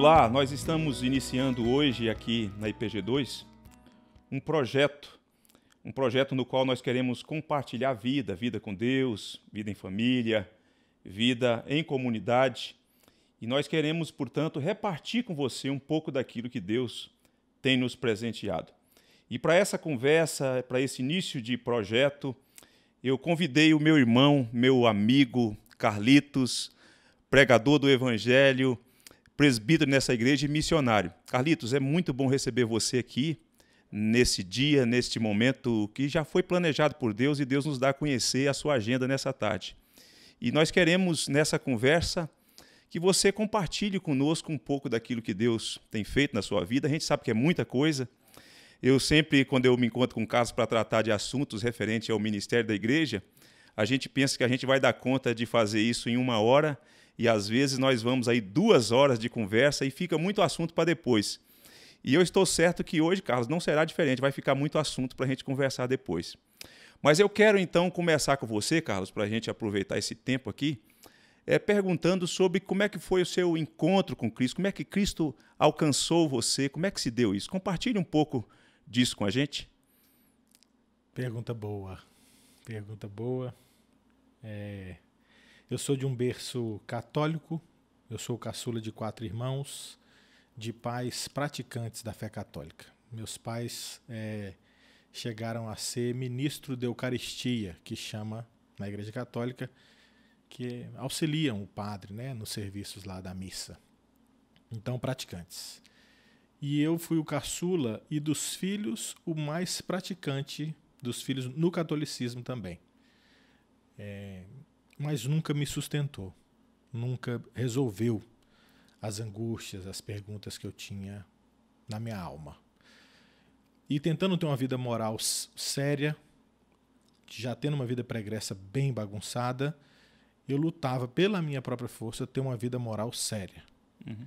Olá, nós estamos iniciando hoje aqui na IPG2 um projeto, um projeto no qual nós queremos compartilhar vida, vida com Deus, vida em família, vida em comunidade. E nós queremos, portanto, repartir com você um pouco daquilo que Deus tem nos presenteado. E para essa conversa, para esse início de projeto, eu convidei o meu irmão, meu amigo Carlitos, pregador do Evangelho, presbítero nessa igreja e missionário. Carlitos, é muito bom receber você aqui nesse dia, neste momento que já foi planejado por Deus e Deus nos dá a conhecer a sua agenda nessa tarde. E nós queremos, nessa conversa, que você compartilhe conosco um pouco daquilo que Deus tem feito na sua vida. A gente sabe que é muita coisa. Eu sempre, quando eu me encontro com casos para tratar de assuntos referentes ao ministério da igreja, a gente pensa que a gente vai dar conta de fazer isso em uma hora e às vezes nós vamos aí duas horas de conversa e fica muito assunto para depois. E eu estou certo que hoje, Carlos, não será diferente, vai ficar muito assunto para a gente conversar depois. Mas eu quero então começar com você, Carlos, para a gente aproveitar esse tempo aqui, é, perguntando sobre como é que foi o seu encontro com Cristo, como é que Cristo alcançou você, como é que se deu isso. Compartilhe um pouco disso com a gente. Pergunta boa, pergunta boa. É, eu sou de um berço católico, eu sou caçula de quatro irmãos, de pais praticantes da fé católica. Meus pais é, chegaram a ser ministro de Eucaristia, que chama na Igreja Católica, que auxiliam o padre né, nos serviços lá da missa. Então, praticantes. E eu fui o caçula e dos filhos o mais praticante dos filhos no catolicismo também. É, mas nunca me sustentou, nunca resolveu as angústias, as perguntas que eu tinha na minha alma. E tentando ter uma vida moral séria, já tendo uma vida pregressa bem bagunçada, eu lutava pela minha própria força ter uma vida moral séria. Uhum.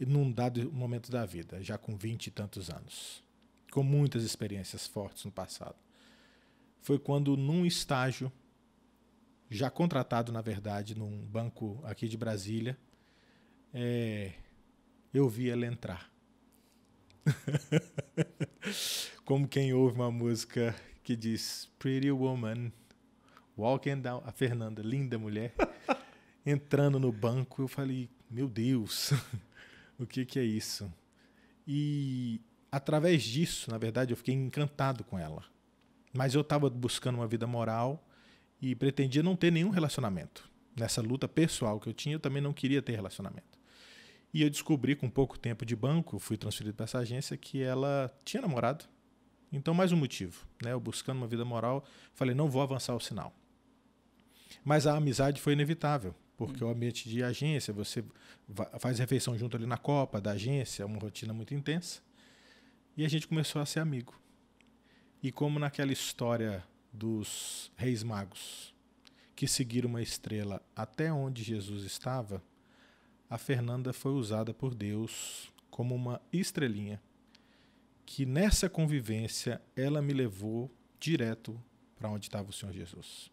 E num dado momento da vida, já com vinte e tantos anos, com muitas experiências fortes no passado. Foi quando, num estágio já contratado, na verdade, num banco aqui de Brasília, é, eu vi ela entrar. Como quem ouve uma música que diz Pretty Woman, walking down. A Fernanda, linda mulher, entrando no banco. Eu falei, meu Deus, o que, que é isso? E através disso, na verdade, eu fiquei encantado com ela. Mas eu estava buscando uma vida moral e pretendia não ter nenhum relacionamento. Nessa luta pessoal que eu tinha, eu também não queria ter relacionamento. E eu descobri com pouco tempo de banco, fui transferido para essa agência, que ela tinha namorado. Então, mais um motivo. Né? Eu buscando uma vida moral, falei, não vou avançar o sinal. Mas a amizade foi inevitável, porque o ambiente de agência, você faz refeição junto ali na copa da agência, é uma rotina muito intensa. E a gente começou a ser amigo. E como naquela história dos reis magos que seguiram uma estrela até onde Jesus estava, a Fernanda foi usada por Deus como uma estrelinha que nessa convivência ela me levou direto para onde estava o Senhor Jesus.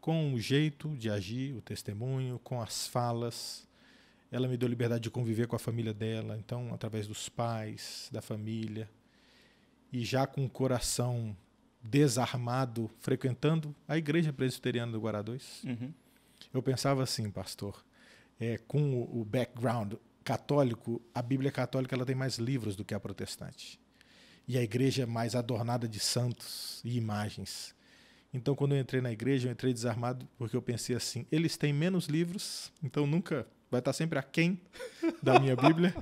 Com o jeito de agir, o testemunho, com as falas, ela me deu liberdade de conviver com a família dela, então através dos pais, da família, e já com o coração desarmado, frequentando a igreja presbiteriana do Guará 2. Uhum. Eu pensava assim, pastor, é, com o, background católico, a Bíblia católica ela tem mais livros do que a protestante. E a igreja é mais adornada de santos e imagens. Então, quando eu entrei na igreja, eu entrei desarmado porque eu pensei assim: eles têm menos livros, então nunca vai estar sempre aquém da minha Bíblia.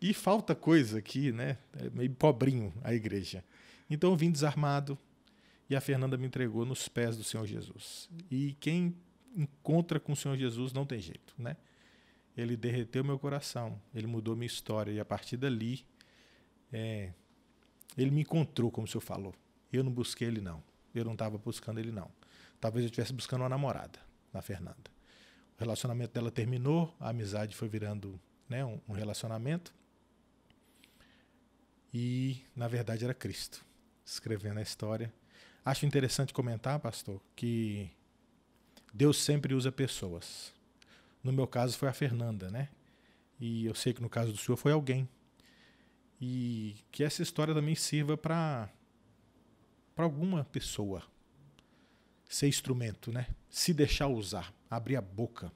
E falta coisa aqui, né? É meio pobrinho a igreja. Então eu vim desarmado, e a Fernanda me entregou nos pés do Senhor Jesus. E quem encontra com o Senhor Jesus não tem jeito, né? Ele derreteu meu coração, ele mudou minha história e a partir dali é, ele me encontrou, como o senhor falou. Eu não busquei ele não, eu não estava buscando ele não. Talvez eu estivesse buscando uma namorada na Fernanda. O relacionamento dela terminou, a amizade foi virando né, um, um relacionamento e na verdade era Cristo escrevendo a história Acho interessante comentar, pastor, que Deus sempre usa pessoas. No meu caso foi a Fernanda, né? E eu sei que no caso do senhor foi alguém. E que essa história também sirva para para alguma pessoa ser instrumento, né? Se deixar usar, abrir a boca,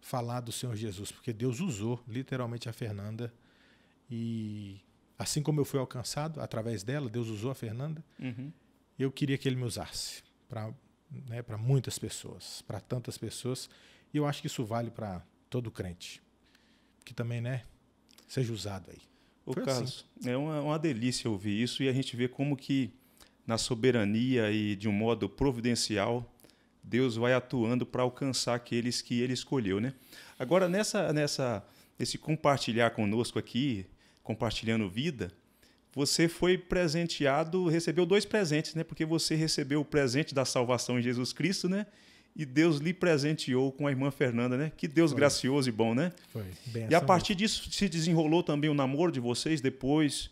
falar do Senhor Jesus, porque Deus usou literalmente a Fernanda e assim como eu fui alcançado através dela, Deus usou a Fernanda. Uhum. Eu queria que ele me usasse para né, muitas pessoas, para tantas pessoas. E eu acho que isso vale para todo crente. Que também, né, seja usado aí. Ô, Foi Carlos, é uma, uma delícia ouvir isso e a gente vê como que na soberania e de um modo providencial Deus vai atuando para alcançar aqueles que ele escolheu, né? Agora nessa nessa esse compartilhar conosco aqui, compartilhando vida, você foi presenteado, recebeu dois presentes, né? Porque você recebeu o presente da salvação em Jesus Cristo, né? E Deus lhe presenteou com a irmã Fernanda, né? Que Deus Foi. gracioso e bom, né? Foi. Benção E a partir disso se desenrolou também o namoro de vocês depois,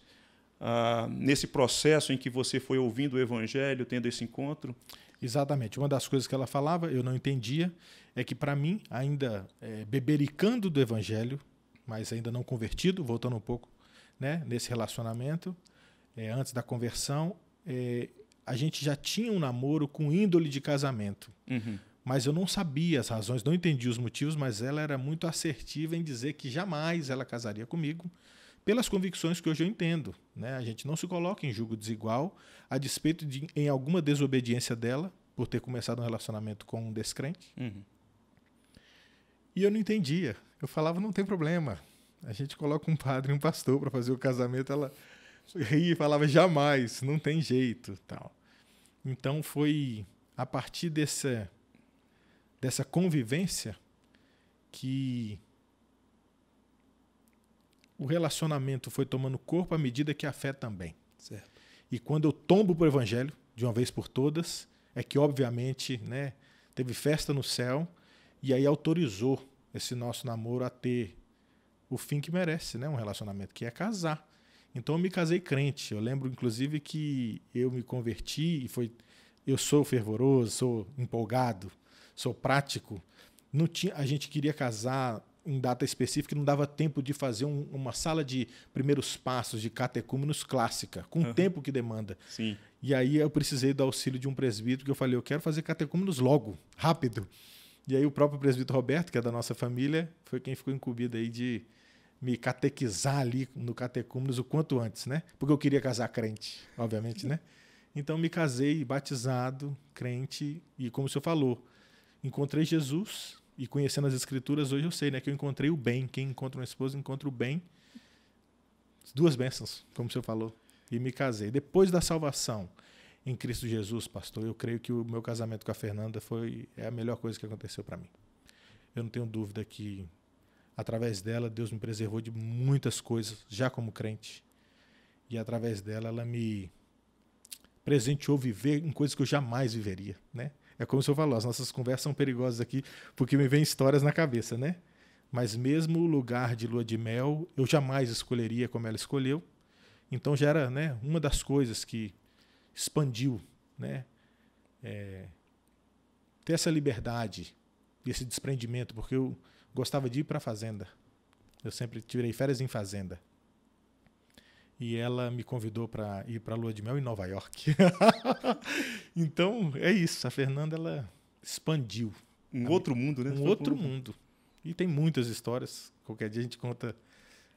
ah, nesse processo em que você foi ouvindo o evangelho, tendo esse encontro? Exatamente. Uma das coisas que ela falava, eu não entendia, é que para mim, ainda é, bebericando do evangelho, mas ainda não convertido, voltando um pouco né, nesse relacionamento, é, antes da conversão, é, a gente já tinha um namoro com índole de casamento. Uhum. Mas eu não sabia as razões, não entendia os motivos, mas ela era muito assertiva em dizer que jamais ela casaria comigo, pelas convicções que hoje eu entendo. Né? A gente não se coloca em julgo desigual, a despeito de em alguma desobediência dela, por ter começado um relacionamento com um descrente. Uhum. E eu não entendia. Eu falava, não tem problema. A gente coloca um padre e um pastor para fazer o casamento. Ela ria e falava, jamais, não tem jeito. tal. Então foi a partir dessa, dessa convivência que o relacionamento foi tomando corpo à medida que a fé também. Certo. E quando eu tombo para o evangelho, de uma vez por todas, é que, obviamente, né, teve festa no céu e aí autorizou esse nosso namoro a ter o fim que merece, né, um relacionamento, que é casar. Então eu me casei crente. Eu lembro, inclusive, que eu me converti e foi. Eu sou fervoroso, sou empolgado, sou prático. Não tinha, a gente queria casar em data específica, não dava tempo de fazer um- uma sala de primeiros passos de catecúmenos clássica, com o Uhum. tempo que demanda. Sim. E aí eu precisei do auxílio de um presbítero que eu falei, eu quero fazer catecúmenos logo, rápido. E aí o próprio presbítero Roberto, que é da nossa família, foi quem ficou incumbido aí de me catequizar ali no catecúmenos o quanto antes, né? Porque eu queria casar crente, obviamente, né? Então me casei batizado, crente, e como o senhor falou, encontrei Jesus e conhecendo as escrituras hoje eu sei, né, que eu encontrei o bem. Quem encontra uma esposa encontra o bem. Duas bênçãos, como o senhor falou. E me casei. Depois da salvação em Cristo Jesus, pastor, eu creio que o meu casamento com a Fernanda foi é a melhor coisa que aconteceu para mim. Eu não tenho dúvida que através dela Deus me preservou de muitas coisas, já como crente. E através dela ela me presenteou viver em coisas que eu jamais viveria, né? É como o senhor falou, as nossas conversas são perigosas aqui, porque me vem histórias na cabeça, né? Mas mesmo o lugar de lua de mel, eu jamais escolheria como ela escolheu. Então já era né, uma das coisas que expandiu, né? É, ter essa liberdade, esse desprendimento, porque eu gostava de ir para a fazenda. Eu sempre tirei férias em fazenda. E ela me convidou para ir para a lua de mel em Nova York. então é isso. A Fernanda ela expandiu Um A outro mundo, né? um outro falou- mundo. E tem muitas histórias. Qualquer dia a gente conta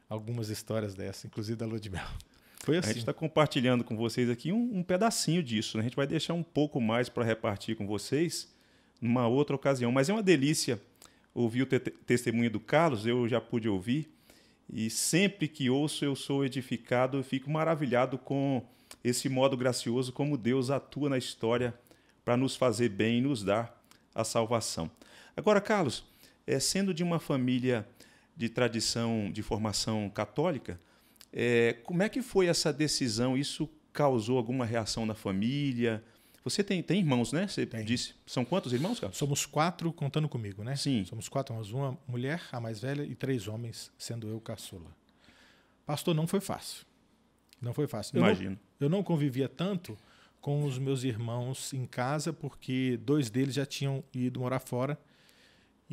algumas histórias dessa, inclusive da lua de mel. Foi A assim. gente está compartilhando com vocês aqui um, um pedacinho disso. né? A gente vai deixar um pouco mais para repartir com vocês numa outra ocasião. Mas é uma delícia ouvir o te- testemunho do Carlos, eu já pude ouvir. E sempre que ouço, eu sou edificado e fico maravilhado com esse modo gracioso como Deus atua na história para nos fazer bem e nos dar a salvação. Agora, Carlos, é, sendo de uma família de tradição, de formação católica, é, como é que foi essa decisão? Isso causou alguma reação na família? Você tem, tem irmãos, né? Você Tenho. disse. São quantos irmãos, Carlos? Somos quatro contando comigo, né? Sim. Somos quatro, mas uma mulher, a mais velha, e três homens, sendo eu caçula. Pastor, não foi fácil. Não foi fácil. Eu não- Imagino. eu não convivia tanto com os meus irmãos em casa, porque dois deles já tinham ido morar fora.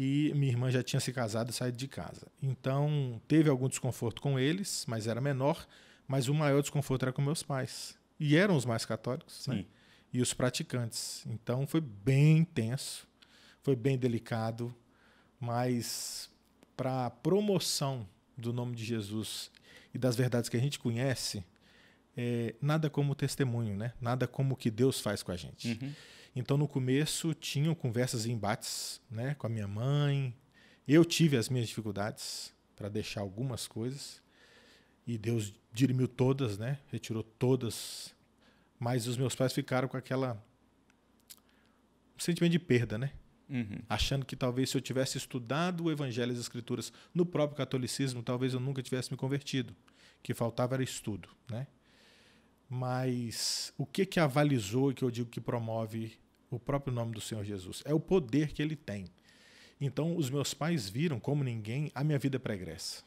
e minha irmã já tinha se casado e saído de casa. Então, teve algum desconforto com eles, mas era menor, mas o maior desconforto era com meus pais. E eram os mais católicos, né? E os praticantes. Então, foi bem intenso, foi bem delicado, mas para promoção do nome de Jesus e das verdades que a gente conhece, é, nada como testemunho, né? Nada como o que Deus faz com a gente. Uhum. Então, no começo, tinham conversas e embates né, com a minha mãe. Eu tive as minhas dificuldades para deixar algumas coisas. E Deus dirimiu todas, né? Retirou todas. Mas os meus pais ficaram com aquela um sentimento de perda, né? Uhum. Achando que talvez se eu tivesse estudado o Evangelho e as Escrituras no próprio catolicismo, talvez eu nunca tivesse me convertido. O que faltava era estudo, né? Mas o que que avalizou e que eu digo que promove o próprio nome do Senhor Jesus? É o poder que ele tem. Então, os meus pais viram, como ninguém, a minha vida pregressa.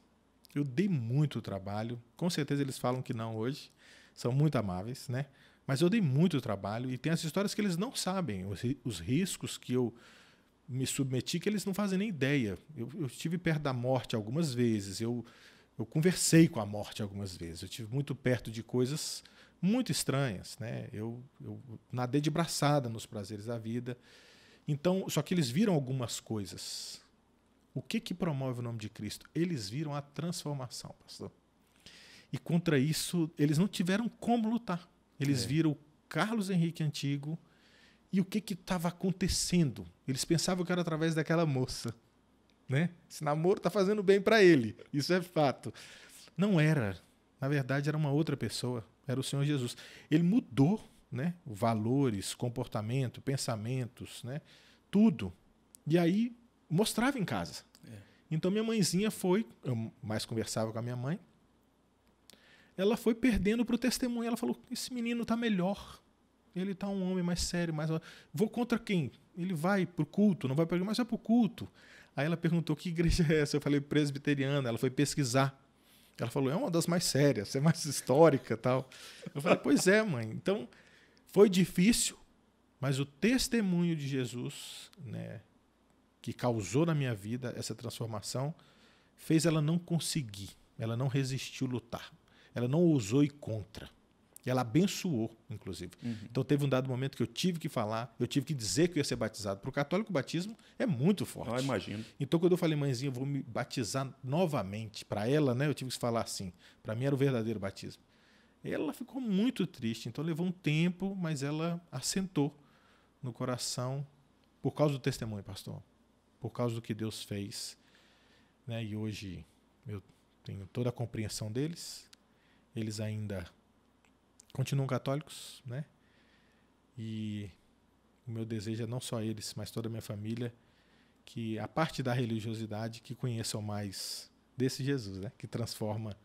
Eu dei muito trabalho, com certeza eles falam que não hoje, são muito amáveis, né? Mas eu dei muito trabalho e tem as histórias que eles não sabem, os, os riscos que eu me submeti que eles não fazem nem ideia. Eu, eu estive perto da morte algumas vezes, eu, eu conversei com a morte algumas vezes, eu estive muito perto de coisas muito estranhas, né? Eu, eu nadei de braçada nos prazeres da vida. Então, só que eles viram algumas coisas. O que que promove o nome de Cristo? Eles viram a transformação, pastor. E contra isso, eles não tiveram como lutar. Eles é. viram o Carlos Henrique antigo e o que que estava acontecendo. Eles pensavam que era através daquela moça, né? Esse namoro está fazendo bem para ele. Isso é fato. Não era. Na verdade, era uma outra pessoa era o Senhor Jesus. Ele mudou né, valores, comportamento, pensamentos, né, tudo. E aí mostrava em casa. É. Então minha mãezinha foi, eu mais conversava com a minha mãe, ela foi perdendo para o testemunho. Ela falou: esse menino está melhor. Ele está um homem mais sério, mais. Vou contra quem? Ele vai para o culto, não vai para mas vai para o culto. Aí ela perguntou que igreja é essa? Eu falei presbiteriana. Ela foi pesquisar. Ela falou, é uma das mais sérias, é mais histórica tal. Eu falei, pois é, mãe. Então, foi difícil, mas o testemunho de Jesus, né, que causou na minha vida essa transformação, fez ela não conseguir, ela não resistiu lutar, ela não ousou ir contra. E ela abençoou, inclusive. Uhum. Então teve um dado momento que eu tive que falar, eu tive que dizer que eu ia ser batizado. Para o católico, o batismo é muito forte. Eu imagino. Então quando eu falei, mãezinha, eu vou me batizar novamente, para ela, né, eu tive que falar assim. Para mim era o verdadeiro batismo. Ela ficou muito triste, então levou um tempo, mas ela assentou no coração por causa do testemunho, pastor. Por causa do que Deus fez. Né? E hoje eu tenho toda a compreensão deles. Eles ainda continuam católicos, né? E o meu desejo é não só eles, mas toda a minha família que a parte da religiosidade que conheçam mais desse Jesus, né? Que transforma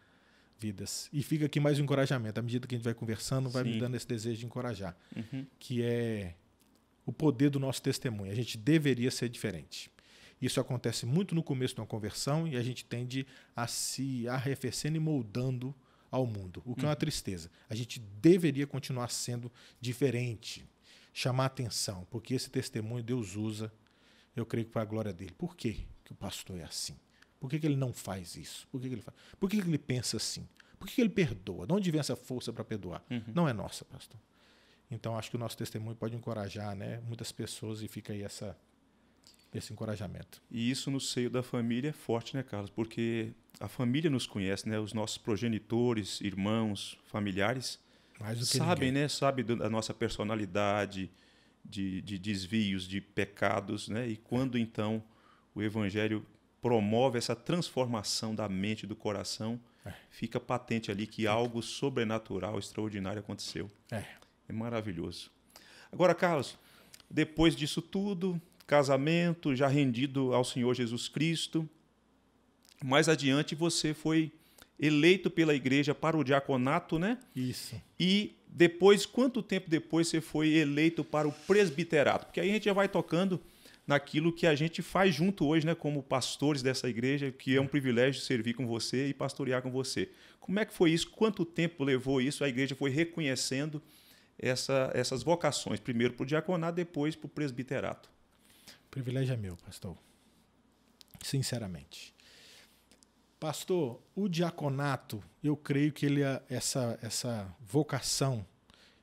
vidas. E fica aqui mais um encorajamento. À medida que a gente vai conversando, vai Sim. me dando esse desejo de encorajar, uhum. que é o poder do nosso testemunho. A gente deveria ser diferente. Isso acontece muito no começo de uma conversão e a gente tende a se arrefecendo e moldando ao mundo, o que uhum. é uma uhum. tristeza. A gente deveria continuar sendo diferente, chamar atenção, porque esse testemunho Deus usa, eu creio que para a glória dele. Por que, que o pastor é assim? Por que, que ele não faz isso? Por que, que ele faz? Por que, que ele pensa assim? Por que, que ele perdoa? De onde vem essa força para perdoar? Uhum. Não é nossa, pastor. Então acho que o nosso testemunho pode encorajar né, muitas pessoas e fica aí essa, esse encorajamento. E isso no seio da família é forte, né, Carlos? Porque a família nos conhece, né? Os nossos progenitores, irmãos, familiares sabem, ninguém. né? Sabem da nossa personalidade, de, de desvios, de pecados, né? E quando então o Evangelho promove essa transformação da mente e do coração, é. fica patente ali que algo sobrenatural, extraordinário aconteceu. É. É maravilhoso. Agora, Carlos, depois disso tudo, casamento, já rendido ao Senhor Jesus Cristo. Mais adiante você foi eleito pela igreja para o diaconato, né? Isso. E depois, quanto tempo depois você foi eleito para o presbiterato? Porque aí a gente já vai tocando naquilo que a gente faz junto hoje, né, como pastores dessa igreja, que é um privilégio servir com você e pastorear com você. Como é que foi isso? Quanto tempo levou isso? A igreja foi reconhecendo essa, essas vocações, primeiro para o diaconato, depois para o presbiterato. Privilégio é meu, pastor. Sinceramente. Pastor, o diaconato, eu creio que ele é essa essa vocação,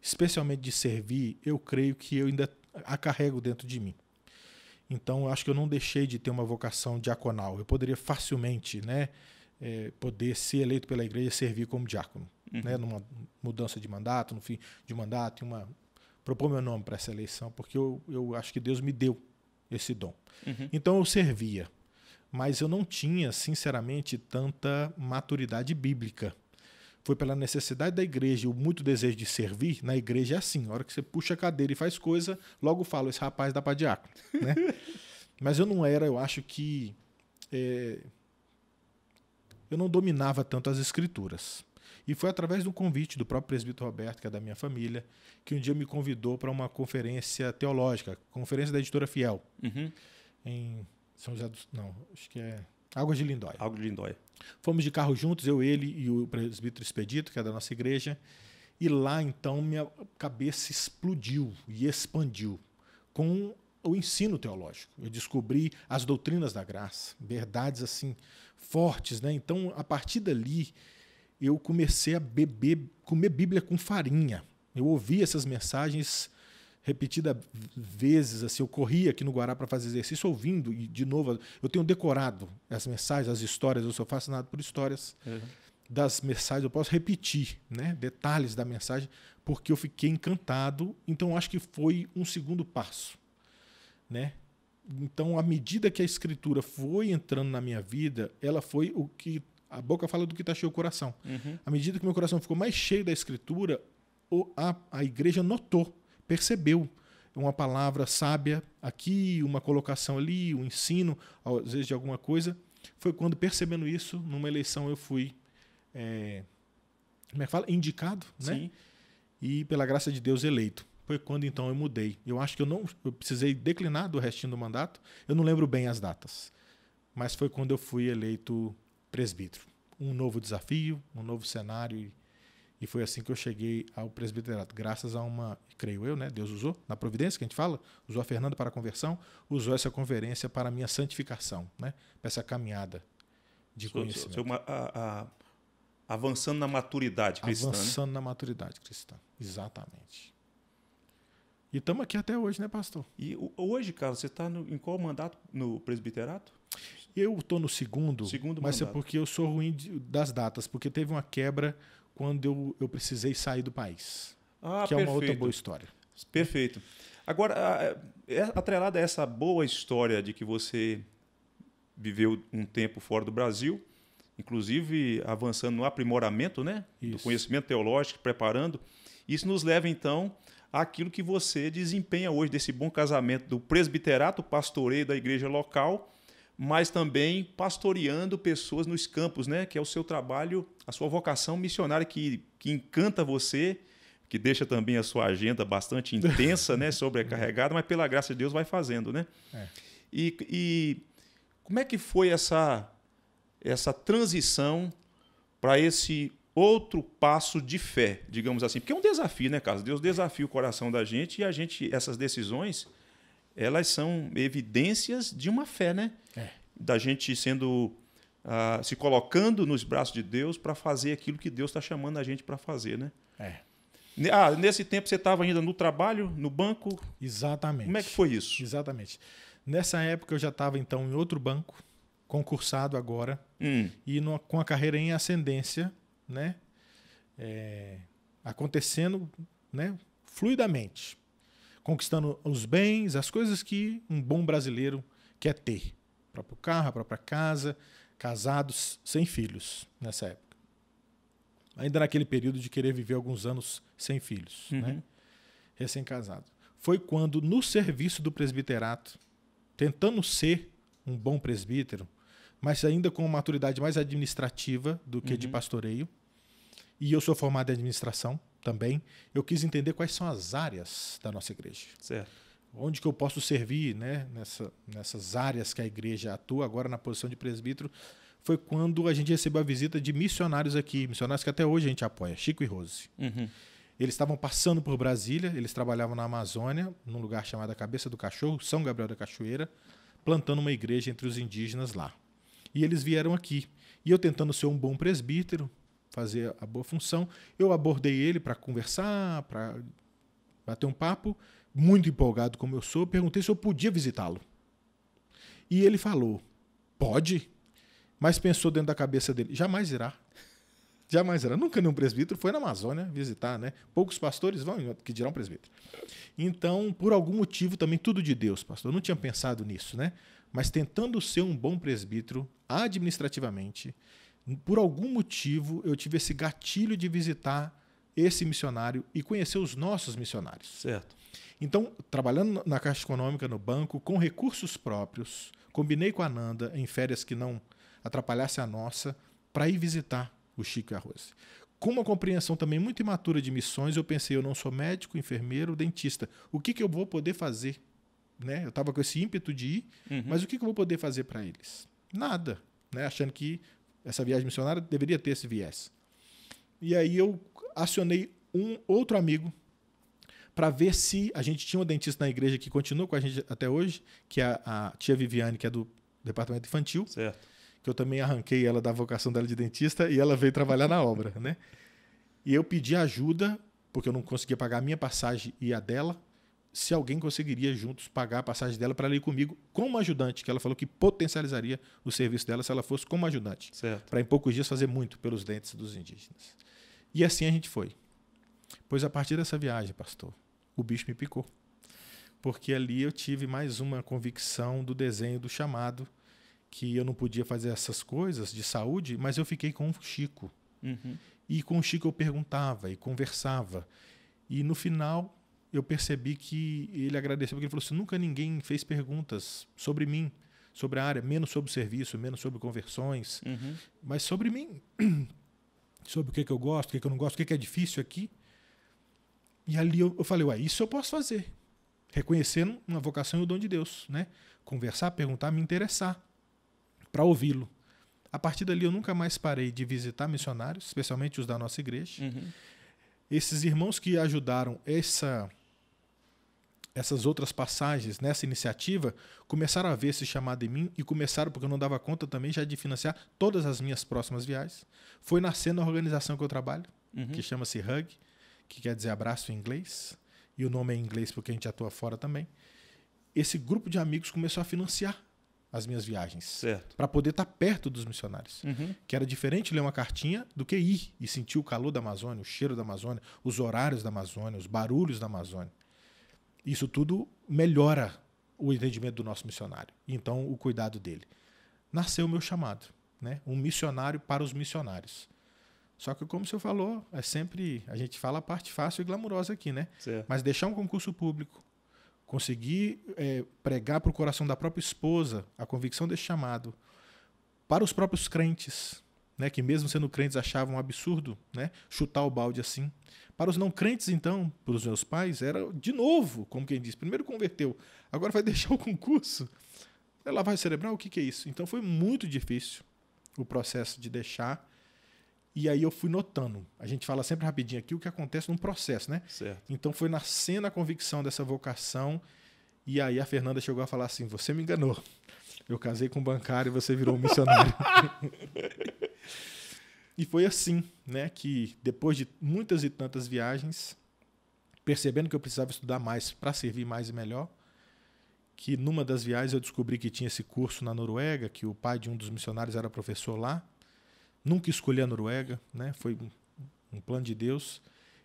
especialmente de servir, eu creio que eu ainda a carrego dentro de mim. Então, eu acho que eu não deixei de ter uma vocação diaconal. Eu poderia facilmente, né, é, poder ser eleito pela igreja e servir como diácono, uhum. né, numa mudança de mandato, no fim de mandato, uma propor meu nome para essa eleição, porque eu, eu acho que Deus me deu esse dom. Uhum. Então eu servia, mas eu não tinha, sinceramente, tanta maturidade bíblica. Foi pela necessidade da igreja e o muito desejo de servir. Na igreja é assim: a hora que você puxa a cadeira e faz coisa, logo falo, esse rapaz dá para diácono. Né? mas eu não era, eu acho que. É, eu não dominava tanto as escrituras. E foi através do convite do próprio presbítero Roberto, que é da minha família, que um dia me convidou para uma conferência teológica, conferência da editora Fiel, uhum. em São José do. Não, acho que é. Águas de Lindóia. Águas de Lindóia. Fomos de carro juntos, eu, ele e o presbítero Expedito, que é da nossa igreja. E lá, então, minha cabeça explodiu e expandiu com o ensino teológico. Eu descobri as doutrinas da graça, verdades assim fortes, né? Então, a partir dali, eu comecei a beber, comer Bíblia com farinha. Eu ouvia essas mensagens repetidas vezes, assim, eu corria aqui no Guará para fazer exercício ouvindo e de novo eu tenho decorado as mensagens, as histórias, eu sou fascinado por histórias uhum. das mensagens, eu posso repetir, né, detalhes da mensagem porque eu fiquei encantado. Então acho que foi um segundo passo, né? Então, à medida que a escritura foi entrando na minha vida, ela foi o que a boca fala do que está cheio o coração. Uhum. À medida que meu coração ficou mais cheio da escritura, a, a igreja notou, percebeu uma palavra sábia aqui, uma colocação ali, um ensino, às vezes de alguma coisa. Foi quando, percebendo isso, numa eleição eu fui, é, como é que fala? Indicado, né? Sim. E, pela graça de Deus, eleito. Foi quando então eu mudei. Eu acho que eu não eu precisei declinar do restinho do mandato. Eu não lembro bem as datas. Mas foi quando eu fui eleito presbítero. Um novo desafio, um novo cenário. E, e foi assim que eu cheguei ao presbiterato. Graças a uma, creio eu, né? Deus usou, na providência que a gente fala, usou a Fernanda para a conversão, usou essa conferência para a minha santificação, né? Para essa caminhada de conhecimento. uma, a, a, avançando na maturidade cristã. Né? Avançando né? na maturidade cristã, exatamente. E estamos aqui até hoje, né, pastor? E hoje, cara, você está em qual mandato no presbiterato? Eu estou no segundo, segundo mas é mandato. é porque eu sou ruim das datas, porque teve uma quebra quando eu, eu precisei sair do país. Ah, que perfeito. é uma outra boa história. Perfeito. Agora, é atrelada a essa boa história de que você viveu um tempo fora do Brasil, inclusive avançando no aprimoramento né, do conhecimento teológico, preparando, isso nos leva então àquilo que você desempenha hoje, desse bom casamento do presbiterato, pastoreio da igreja local mas também pastoreando pessoas nos campos, né? Que é o seu trabalho, a sua vocação missionária que, que encanta você, que deixa também a sua agenda bastante intensa, né? Sobrecarregada, mas pela graça de Deus vai fazendo, né? É. E, e como é que foi essa, essa transição para esse outro passo de fé, digamos assim? Porque é um desafio, né, Carlos? Deus desafia o coração da gente e a gente, essas decisões elas são evidências de uma fé, né? É. Da gente sendo uh, se colocando nos braços de Deus para fazer aquilo que Deus está chamando a gente para fazer, né? É. Ah, nesse tempo você estava ainda no trabalho, no banco? Exatamente. Como é que foi isso? Exatamente. Nessa época eu já estava então em outro banco, concursado agora, hum. e no, com a carreira em ascendência, né? É, acontecendo, né? Fluidamente conquistando os bens, as coisas que um bom brasileiro quer ter. O próprio carro, a própria casa, casados, sem filhos nessa época. Ainda naquele período de querer viver alguns anos sem filhos, uhum. né? recém-casado. Foi quando, no serviço do presbiterato, tentando ser um bom presbítero, mas ainda com uma maturidade mais administrativa do que uhum. de pastoreio, e eu sou formado em administração, também, eu quis entender quais são as áreas da nossa igreja. Certo. Onde que eu posso servir né, nessa, nessas áreas que a igreja atua, agora na posição de presbítero, foi quando a gente recebeu a visita de missionários aqui, missionários que até hoje a gente apoia, Chico e Rose. Uhum. Eles estavam passando por Brasília, eles trabalhavam na Amazônia, num lugar chamado Cabeça do Cachorro, São Gabriel da Cachoeira, plantando uma igreja entre os indígenas lá. E eles vieram aqui. E eu tentando ser um bom presbítero, fazer a boa função, eu abordei ele para conversar, para bater um papo, muito empolgado como eu sou, perguntei se eu podia visitá-lo. E ele falou: pode, mas pensou dentro da cabeça dele: jamais irá. Jamais irá. Nunca nenhum presbítero foi na Amazônia visitar, né? Poucos pastores vão, que dirão presbítero. Então, por algum motivo, também tudo de Deus, pastor. Eu não tinha pensado nisso, né? Mas tentando ser um bom presbítero, administrativamente, por algum motivo, eu tive esse gatilho de visitar esse missionário e conhecer os nossos missionários. Certo. Então, trabalhando na Caixa Econômica, no banco, com recursos próprios, combinei com a Nanda em férias que não atrapalhasse a nossa, para ir visitar o Chico e a Rose. Com uma compreensão também muito imatura de missões, eu pensei, eu não sou médico, enfermeiro, dentista. O que, que eu vou poder fazer? Né? Eu estava com esse ímpeto de ir, uhum. mas o que, que eu vou poder fazer para eles? Nada. Né? Achando que essa viagem missionária deveria ter esse viés. E aí eu acionei um outro amigo para ver se a gente tinha uma dentista na igreja que continua com a gente até hoje, que é a, a tia Viviane, que é do departamento infantil. Certo. Que eu também arranquei ela da vocação dela de dentista e ela veio trabalhar na obra, né? E eu pedi ajuda, porque eu não conseguia pagar a minha passagem e a dela, se alguém conseguiria juntos pagar a passagem dela para ela ir comigo como ajudante, que ela falou que potencializaria o serviço dela se ela fosse como ajudante. Para em poucos dias fazer muito pelos dentes dos indígenas. E assim a gente foi. Pois a partir dessa viagem, pastor, o bicho me picou. Porque ali eu tive mais uma convicção do desenho do chamado, que eu não podia fazer essas coisas de saúde, mas eu fiquei com o Chico. Uhum. E com o Chico eu perguntava e conversava. E no final eu percebi que ele agradeceu, porque ele falou assim: nunca ninguém fez perguntas sobre mim, sobre a área, menos sobre o serviço, menos sobre conversões, uhum. mas sobre mim, sobre o que, que eu gosto, o que, que eu não gosto, o que, que é difícil aqui. E ali eu, eu falei: ué, isso eu posso fazer. Reconhecendo uma vocação e o dom de Deus, né? Conversar, perguntar, me interessar, para ouvi-lo. A partir dali eu nunca mais parei de visitar missionários, especialmente os da nossa igreja. Uhum. Esses irmãos que ajudaram essa essas outras passagens nessa iniciativa começaram a ver esse chamado em mim e começaram, porque eu não dava conta também já de financiar todas as minhas próximas viagens. Foi nascendo a organização que eu trabalho, uhum. que chama-se HUG, que quer dizer abraço em inglês, e o nome é em inglês porque a gente atua fora também. Esse grupo de amigos começou a financiar as minhas viagens. Para poder estar tá perto dos missionários. Uhum. Que era diferente ler uma cartinha do que ir e sentir o calor da Amazônia, o cheiro da Amazônia, os horários da Amazônia, os barulhos da Amazônia. Isso tudo melhora o entendimento do nosso missionário. Então, o cuidado dele. Nasceu o meu chamado, né? Um missionário para os missionários. Só que, como o senhor falou, é sempre. A gente fala a parte fácil e glamurosa aqui, né? Certo. Mas deixar um concurso público, conseguir é, pregar para o coração da própria esposa a convicção desse chamado, para os próprios crentes, né, que mesmo sendo crentes achavam um absurdo né, chutar o balde assim. Para os não crentes, então, para os meus pais, era de novo, como quem diz, primeiro converteu, agora vai deixar o concurso. Ela vai cerebral, o que, que é isso? Então foi muito difícil o processo de deixar. E aí eu fui notando. A gente fala sempre rapidinho aqui o que acontece num processo, né? Certo. Então foi nascendo a convicção dessa vocação. E aí a Fernanda chegou a falar assim: você me enganou. Eu casei com um bancário e você virou um missionário. e foi assim, né, que depois de muitas e tantas viagens, percebendo que eu precisava estudar mais para servir mais e melhor, que numa das viagens eu descobri que tinha esse curso na Noruega, que o pai de um dos missionários era professor lá. Nunca escolhi a Noruega, né? Foi um plano de Deus.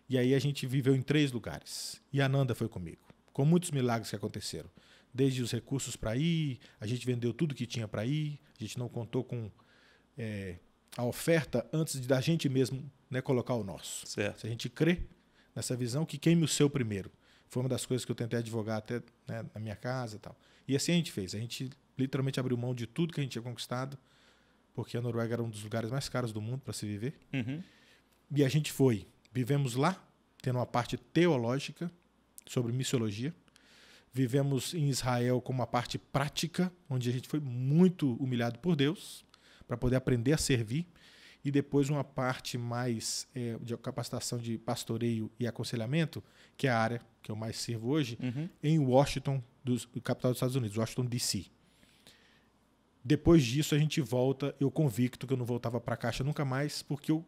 E aí a gente viveu em três lugares. E a Nanda foi comigo, com muitos milagres que aconteceram desde os recursos para ir, a gente vendeu tudo que tinha para ir, a gente não contou com é, a oferta antes de da gente mesmo né, colocar o nosso. Certo. Se a gente crê nessa visão, que queime o seu primeiro. Foi uma das coisas que eu tentei advogar até né, na minha casa e tal. E assim a gente fez. A gente literalmente abriu mão de tudo que a gente tinha conquistado, porque a Noruega era um dos lugares mais caros do mundo para se viver. Uhum. E a gente foi. Vivemos lá, tendo uma parte teológica sobre missiologia. Vivemos em Israel com uma parte prática, onde a gente foi muito humilhado por Deus, para poder aprender a servir. E depois uma parte mais é, de capacitação de pastoreio e aconselhamento, que é a área que eu mais sirvo hoje, uhum. em Washington, do, capital dos Estados Unidos, Washington, D.C. Depois disso, a gente volta, eu convicto que eu não voltava para a Caixa nunca mais, porque eu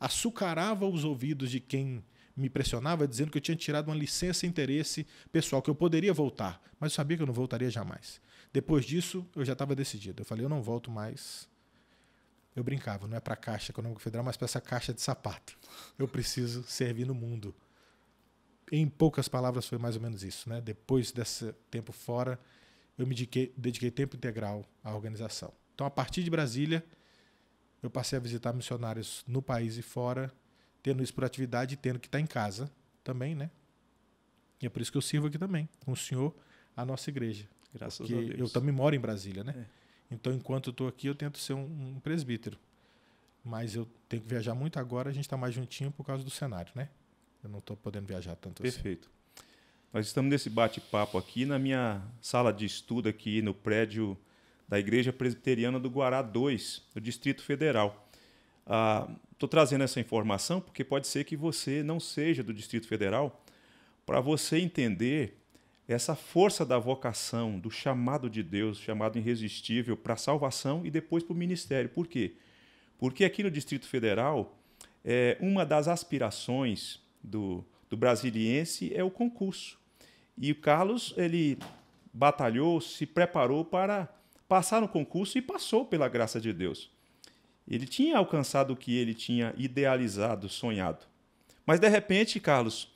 açucarava os ouvidos de quem me pressionava, dizendo que eu tinha tirado uma licença interesse pessoal, que eu poderia voltar, mas eu sabia que eu não voltaria jamais. Depois disso, eu já estava decidido. Eu falei, eu não volto mais. Eu brincava, não é para a Caixa Econômica Federal, mas para essa caixa de sapato. Eu preciso servir no mundo. Em poucas palavras, foi mais ou menos isso. Né? Depois desse tempo fora, eu me dediquei, dediquei tempo integral à organização. Então, a partir de Brasília, eu passei a visitar missionários no país e fora, tendo isso por atividade e tendo que estar em casa também, né? E é por isso que eu sirvo aqui também, com o senhor, a nossa igreja. Graças a Deus. Eu também moro em Brasília, né? É. Então, enquanto eu estou aqui, eu tento ser um, um, presbítero. Mas eu tenho que viajar muito agora, a gente está mais juntinho por causa do cenário, né? Eu não estou podendo viajar tanto Perfeito. assim. Perfeito. Nós estamos nesse bate-papo aqui na minha sala de estudo aqui no prédio da Igreja Presbiteriana do Guará 2, do Distrito Federal. Estou ah, trazendo essa informação porque pode ser que você não seja do Distrito Federal, para você entender essa força da vocação, do chamado de Deus, chamado irresistível para a salvação e depois para o ministério. Por quê? Porque aqui no Distrito Federal, é, uma das aspirações do, do brasiliense é o concurso. E o Carlos, ele batalhou, se preparou para passar no concurso e passou pela graça de Deus. Ele tinha alcançado o que ele tinha idealizado, sonhado. Mas de repente, Carlos,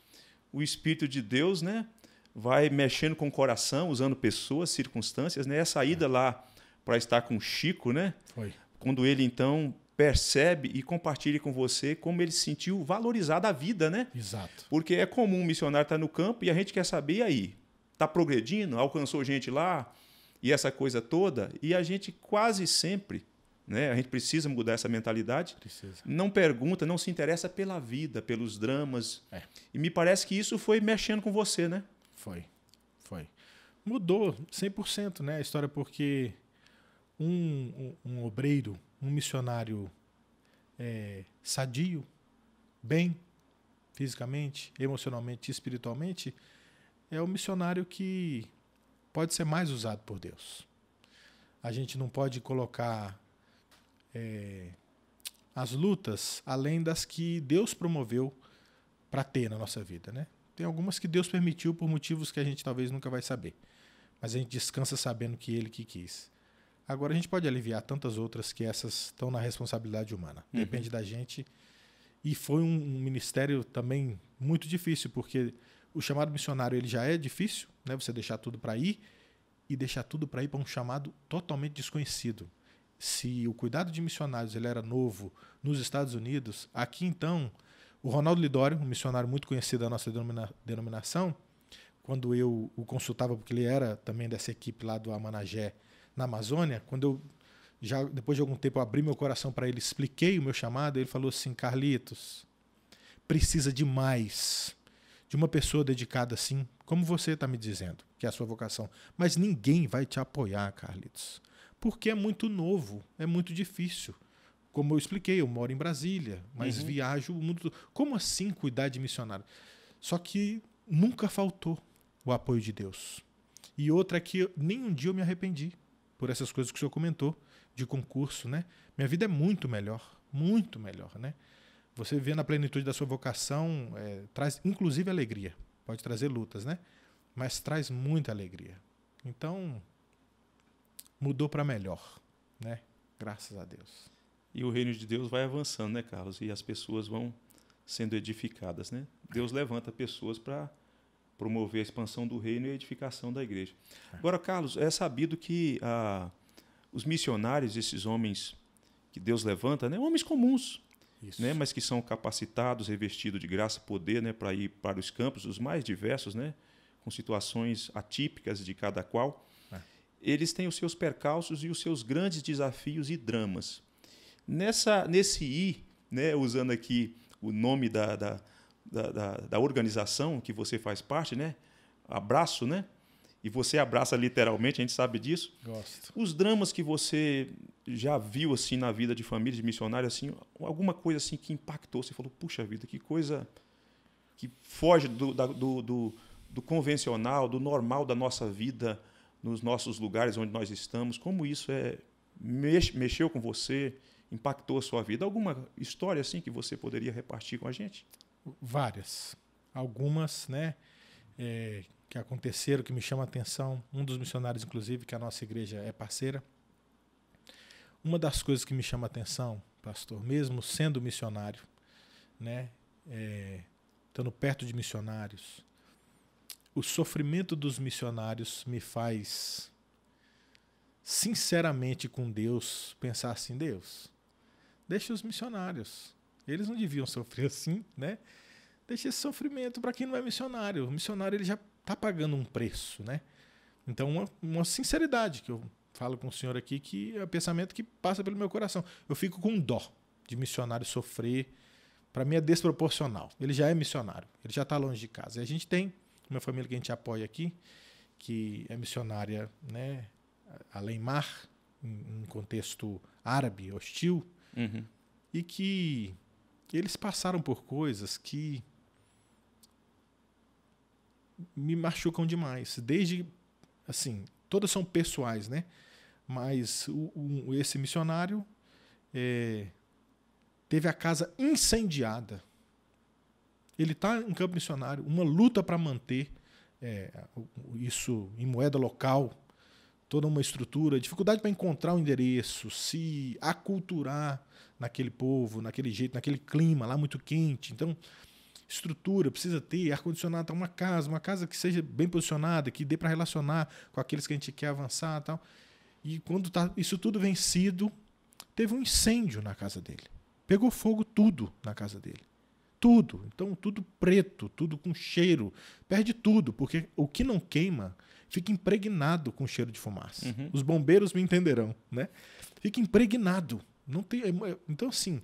o Espírito de Deus, né, vai mexendo com o coração, usando pessoas, circunstâncias, né? Essa ida lá para estar com o Chico, né? Foi. Quando ele então percebe e compartilha com você como ele se sentiu valorizado a vida, né? Exato. Porque é comum um missionário estar no campo e a gente quer saber e aí, tá progredindo, alcançou gente lá e essa coisa toda, e a gente quase sempre né? A gente precisa mudar essa mentalidade. Precisa. Não pergunta, não se interessa pela vida, pelos dramas. É. E me parece que isso foi mexendo com você, né? Foi, foi. Mudou 100% né, a história, porque um, um, um obreiro, um missionário é, sadio, bem fisicamente, emocionalmente espiritualmente, é o missionário que pode ser mais usado por Deus. A gente não pode colocar é, as lutas além das que Deus promoveu para ter na nossa vida, né? Tem algumas que Deus permitiu por motivos que a gente talvez nunca vai saber. Mas a gente descansa sabendo que Ele que quis. Agora a gente pode aliviar tantas outras que essas estão na responsabilidade humana. Uhum. Depende da gente. E foi um, um, ministério também muito difícil, porque o chamado missionário ele já é difícil, né? Você deixar tudo para ir e deixar tudo para ir para um chamado totalmente desconhecido. Se o cuidado de missionários ele era novo nos Estados Unidos, aqui então o Ronaldo Lidório, um missionário muito conhecido da nossa denomina denominação, quando eu o consultava, porque ele era também dessa equipe lá do Amanagé na Amazônia, quando eu já depois de algum tempo abri meu coração para ele, expliquei o meu chamado, ele falou assim: Carlitos, precisa de mais de uma pessoa dedicada assim, como você está me dizendo, que é a sua vocação. Mas ninguém vai te apoiar, Carlitos, porque é muito novo, é muito difícil. Como eu expliquei, eu moro em Brasília, mas uhum. viajo o mundo todo. Como assim cuidar de missionário? Só que nunca faltou o apoio de Deus. E outra é que nem um dia eu me arrependi por essas coisas que o senhor comentou de concurso, né? Minha vida é muito melhor, muito melhor, né? Você vê na plenitude da sua vocação, é, traz inclusive alegria. Pode trazer lutas, né? Mas traz muita alegria. Então, mudou para melhor, né? Graças a Deus. E o reino de Deus vai avançando, né, Carlos? E as pessoas vão sendo edificadas, né? Deus levanta pessoas para promover a expansão do reino e a edificação da igreja. É. Agora, Carlos, é sabido que ah, os missionários, esses homens que Deus levanta, né, homens comuns, né, mas que são capacitados, revestidos de graça e poder, né, para ir para os campos, os mais diversos, né, com situações atípicas de cada qual. É. Eles têm os seus percalços e os seus grandes desafios e dramas. Nessa, nesse I, né, usando aqui o nome da, da, da, da, organização que você faz parte, né? Abraço, né? E você abraça literalmente, a gente sabe disso. Gosto. Os dramas que você já viu assim na vida de família de missionário, assim, alguma coisa assim que impactou, você falou, puxa vida, que coisa que foge do, do, do, do convencional, do normal da nossa vida nos nossos lugares onde nós estamos, como isso é mex, mexeu com você, impactou a sua vida? Alguma história assim que você poderia repartir com a gente? Várias. Algumas, né, é, que aconteceram, que me chamam a atenção. Um dos missionários, inclusive, que a nossa igreja é parceira. Uma das coisas que me chama a atenção, pastor, mesmo sendo missionário, né, é, estando perto de missionários, o sofrimento dos missionários me faz, sinceramente com Deus, pensar assim: Deus, deixa os missionários. Eles não deviam sofrer assim, né? Deixa esse sofrimento para quem não é missionário. O missionário ele já está pagando um preço, né? Então, uma, uma sinceridade que eu falo com o senhor aqui, que é o pensamento que passa pelo meu coração. Eu fico com dó de missionário sofrer. Para mim é desproporcional. Ele já é missionário, ele já está longe de casa. E a gente tem uma família que a gente apoia aqui, que é missionária, né, além mar, em contexto árabe, hostil, Uhum. e que eles passaram por coisas que me machucam demais. Desde, assim, todas são pessoais, né? Mas o, o- esse missionário é, teve a casa incendiada. Ele está em campo missionário, uma luta para manter é, isso em moeda local, toda uma estrutura, dificuldade para encontrar o endereço, se aculturar naquele povo, naquele jeito, naquele clima lá muito quente. Então, estrutura, precisa ter ar-condicionado, tá uma casa, uma casa que seja bem posicionada, que dê para relacionar com aqueles que a gente quer avançar e tal. E quando tá isso tudo vencido, teve um incêndio na casa dele. Pegou fogo tudo na casa dele. Tudo. Então, tudo preto, tudo com cheiro. Perde tudo, porque o que não queima fica impregnado com cheiro de fumaça. Uhum. Os bombeiros me entenderão, né? Fica impregnado. Não tem, é- então, assim,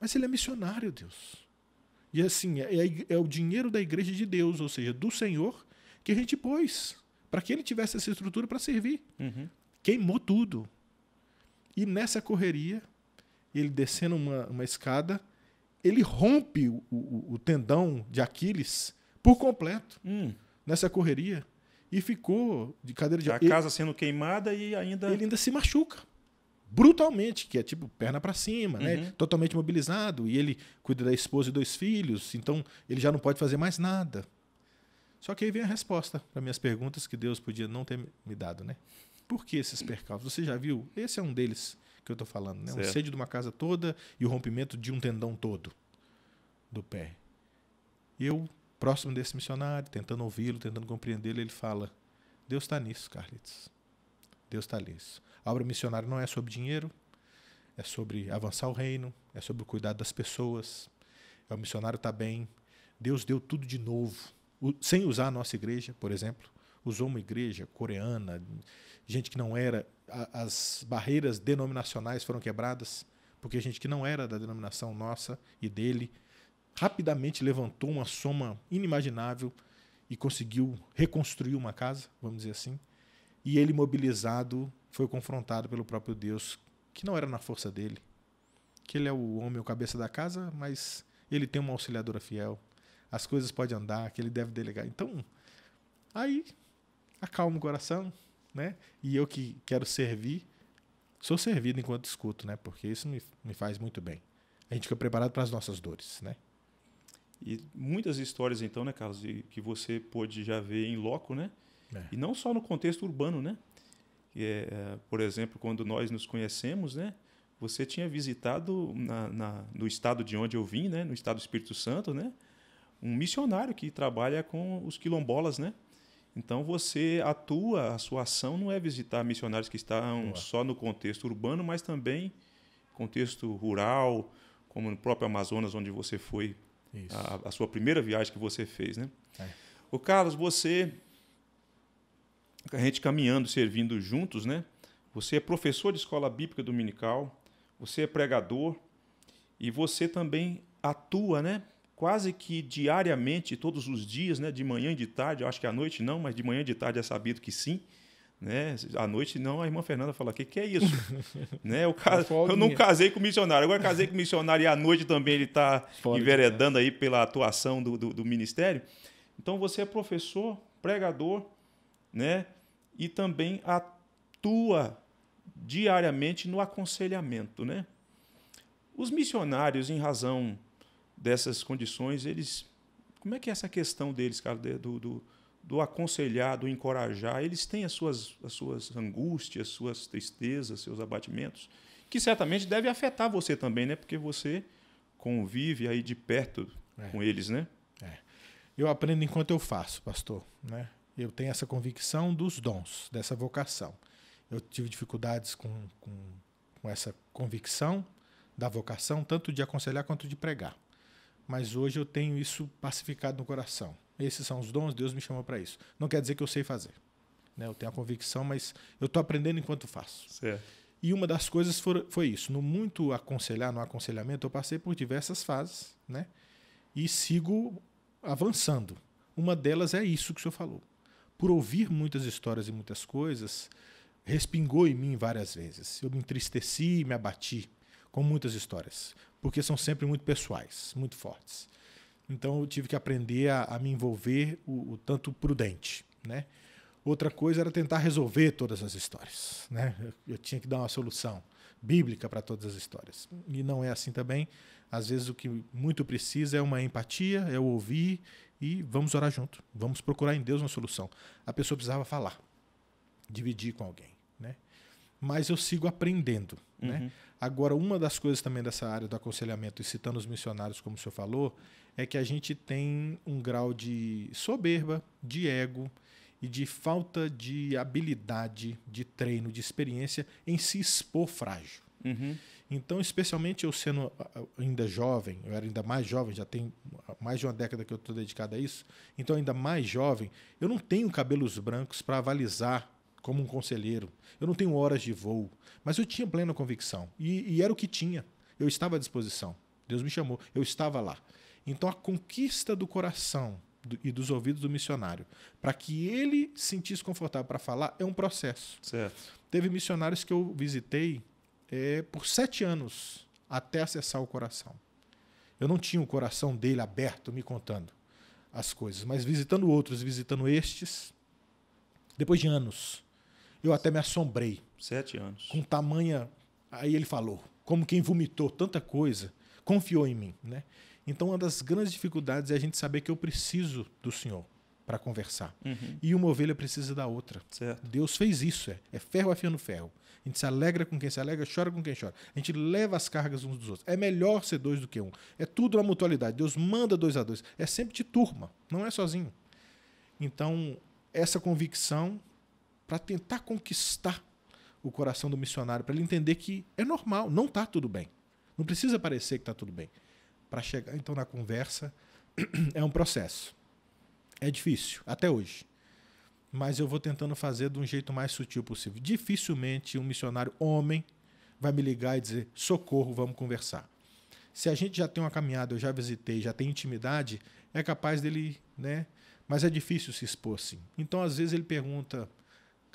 mas ele é missionário, Deus. E assim, é, é- é o dinheiro da igreja de Deus, ou seja, do Senhor, que a gente pôs para que ele tivesse essa estrutura para servir. Uhum. Queimou tudo. E nessa correria, ele descendo uma, uma escada, ele rompe o, o- o tendão de Aquiles por completo Hum. nessa correria e ficou de cadeira de A ele- casa sendo queimada e ainda. ele ainda se machuca. Brutalmente, que é tipo perna para cima, Uhum. né? Totalmente mobilizado. E ele cuida da esposa e dois filhos, então ele já não pode fazer mais nada. Só que aí vem a resposta para minhas perguntas que Deus podia não ter me dado, né? Por que esses percalços? Você já viu? Esse é um deles que eu estou falando, né? Certo. incêndio de uma casa toda e o rompimento de um tendão todo do pé. E eu, próximo desse missionário, tentando ouvi-lo, tentando compreendê-lo, ele fala: Deus está nisso, Carlitos. Deus está nisso. A obra missionária não é sobre dinheiro, é sobre avançar o reino, é sobre o cuidado das pessoas. É o missionário está bem. Deus deu tudo de novo, sem usar a nossa igreja, por exemplo. Usou uma igreja coreana, gente que não era. As barreiras denominacionais foram quebradas, porque gente que não era da denominação nossa e dele rapidamente levantou uma soma inimaginável e conseguiu reconstruir uma casa, vamos dizer assim. E ele, mobilizado, foi confrontado pelo próprio Deus, que não era na força dele. Que ele é o homem, o cabeça da casa, mas ele tem uma auxiliadora fiel. As coisas podem andar, que ele deve delegar. Então, aí acalma o coração, né? E eu que quero servir, sou servido enquanto escuto, né? Porque isso me, me faz muito bem. A gente fica preparado para as nossas dores, né? E muitas histórias, então, né, Carlos, que você pôde já ver em loco, né? É. E não só no contexto urbano, né? É, por exemplo, quando nós nos conhecemos, né? Você tinha visitado na, na- no estado de onde eu vim, né? No estado do Espírito Santo, né? Um missionário que trabalha com os quilombolas, né? Então você atua, a sua ação não é visitar missionários que estão Boa. só no contexto urbano, mas também contexto rural, como no próprio Amazonas, onde você foi. A, a sua primeira viagem que você fez, né? É. O Carlos, você a gente caminhando, servindo juntos, né? Você é professor de escola bíblica dominical, você é pregador e você também atua, né? Quase que diariamente, todos os dias, né? De manhã e de tarde, acho que à noite não, mas de manhã e de tarde é sabido que sim. Né? À noite não, a irmã Fernanda fala: o que, que é isso? né? eu, ca- folguinha. eu não casei com missionário, agora casei com missionário e à noite também ele está enveredando aí pela atuação do, do, do ministério. Então você é professor, pregador, né? e também atua diariamente no aconselhamento, né? Os missionários, em razão dessas condições, eles, como é que é essa questão deles, cara, do, do, do aconselhar, do encorajar? Eles têm as suas, as suas angústias, suas tristezas, seus abatimentos, que certamente deve afetar você também, né? Porque você convive aí de perto é. com eles, né? É. Eu aprendo enquanto eu faço, pastor, né? Eu tenho essa convicção dos dons, dessa vocação. Eu tive dificuldades com, com, com essa convicção da vocação, tanto de aconselhar quanto de pregar. Mas hoje eu tenho isso pacificado no coração. Esses são os dons, Deus me chamou para isso. Não quer dizer que eu sei fazer. Né? Eu tenho a convicção, mas eu estou aprendendo enquanto faço. Certo. E uma das coisas foi, foi isso. No muito aconselhar, no aconselhamento, eu passei por diversas fases, né? E sigo avançando. Uma delas é isso que o senhor falou. Por ouvir muitas histórias e muitas coisas, respingou em mim várias vezes. Eu me entristeci, me abati com muitas histórias, porque são sempre muito pessoais, muito fortes. Então eu tive que aprender a, a me envolver o, o tanto prudente, né? Outra coisa era tentar resolver todas as histórias. Né? Eu tinha que dar uma solução bíblica para todas as histórias. E não é assim também. Às vezes o que muito precisa é uma empatia, é o ouvir e vamos orar junto. Vamos procurar em Deus uma solução. A pessoa precisava falar, dividir com alguém. Né? Mas eu sigo aprendendo. Né? Uhum. Né? Agora, uma das coisas também dessa área do aconselhamento, e citando os missionários, como o senhor falou, é que a gente tem um grau de soberba, de ego, e de falta de habilidade, de treino, de experiência em se expor frágil. Uhum. Então, especialmente eu sendo ainda jovem, eu era ainda mais jovem, já tem mais de uma década que eu estou dedicado a isso, então ainda mais jovem, eu não tenho cabelos brancos para avalizar como um conselheiro, eu não tenho horas de voo, mas eu tinha plena convicção e, e era o que tinha, eu estava à disposição, Deus me chamou, eu estava lá. Então a conquista do coração e dos ouvidos do missionário, para que ele se sentisse confortável para falar, é um processo. Certo. Teve missionários que eu visitei é, por sete anos até acessar o coração. Eu não tinha o coração dele aberto me contando as coisas, mas visitando outros, visitando estes, depois de anos, eu até me assombrei. Sete anos. Com tamanha. Aí ele falou, como quem vomitou tanta coisa, confiou em mim, né? Então, uma das grandes dificuldades é a gente saber que eu preciso do Senhor para conversar. Uhum. E uma ovelha precisa da outra. Certo. Deus fez isso, é, é ferro afiando ferro. A gente se alegra com quem se alegra, chora com quem chora. A gente leva as cargas uns dos outros. É melhor ser dois do que um. É tudo uma mutualidade. Deus manda dois a dois. É sempre de turma, não é sozinho. Então, essa convicção para tentar conquistar o coração do missionário, para ele entender que é normal, não está tudo bem. Não precisa parecer que está tudo bem para chegar então na conversa é um processo. É difícil, até hoje. Mas eu vou tentando fazer de um jeito mais sutil possível. Dificilmente um missionário homem vai me ligar e dizer: socorro, vamos conversar. Se a gente já tem uma caminhada, eu já visitei, já tem intimidade, é capaz dele, né? Mas é difícil se expor assim. Então, às vezes, ele pergunta: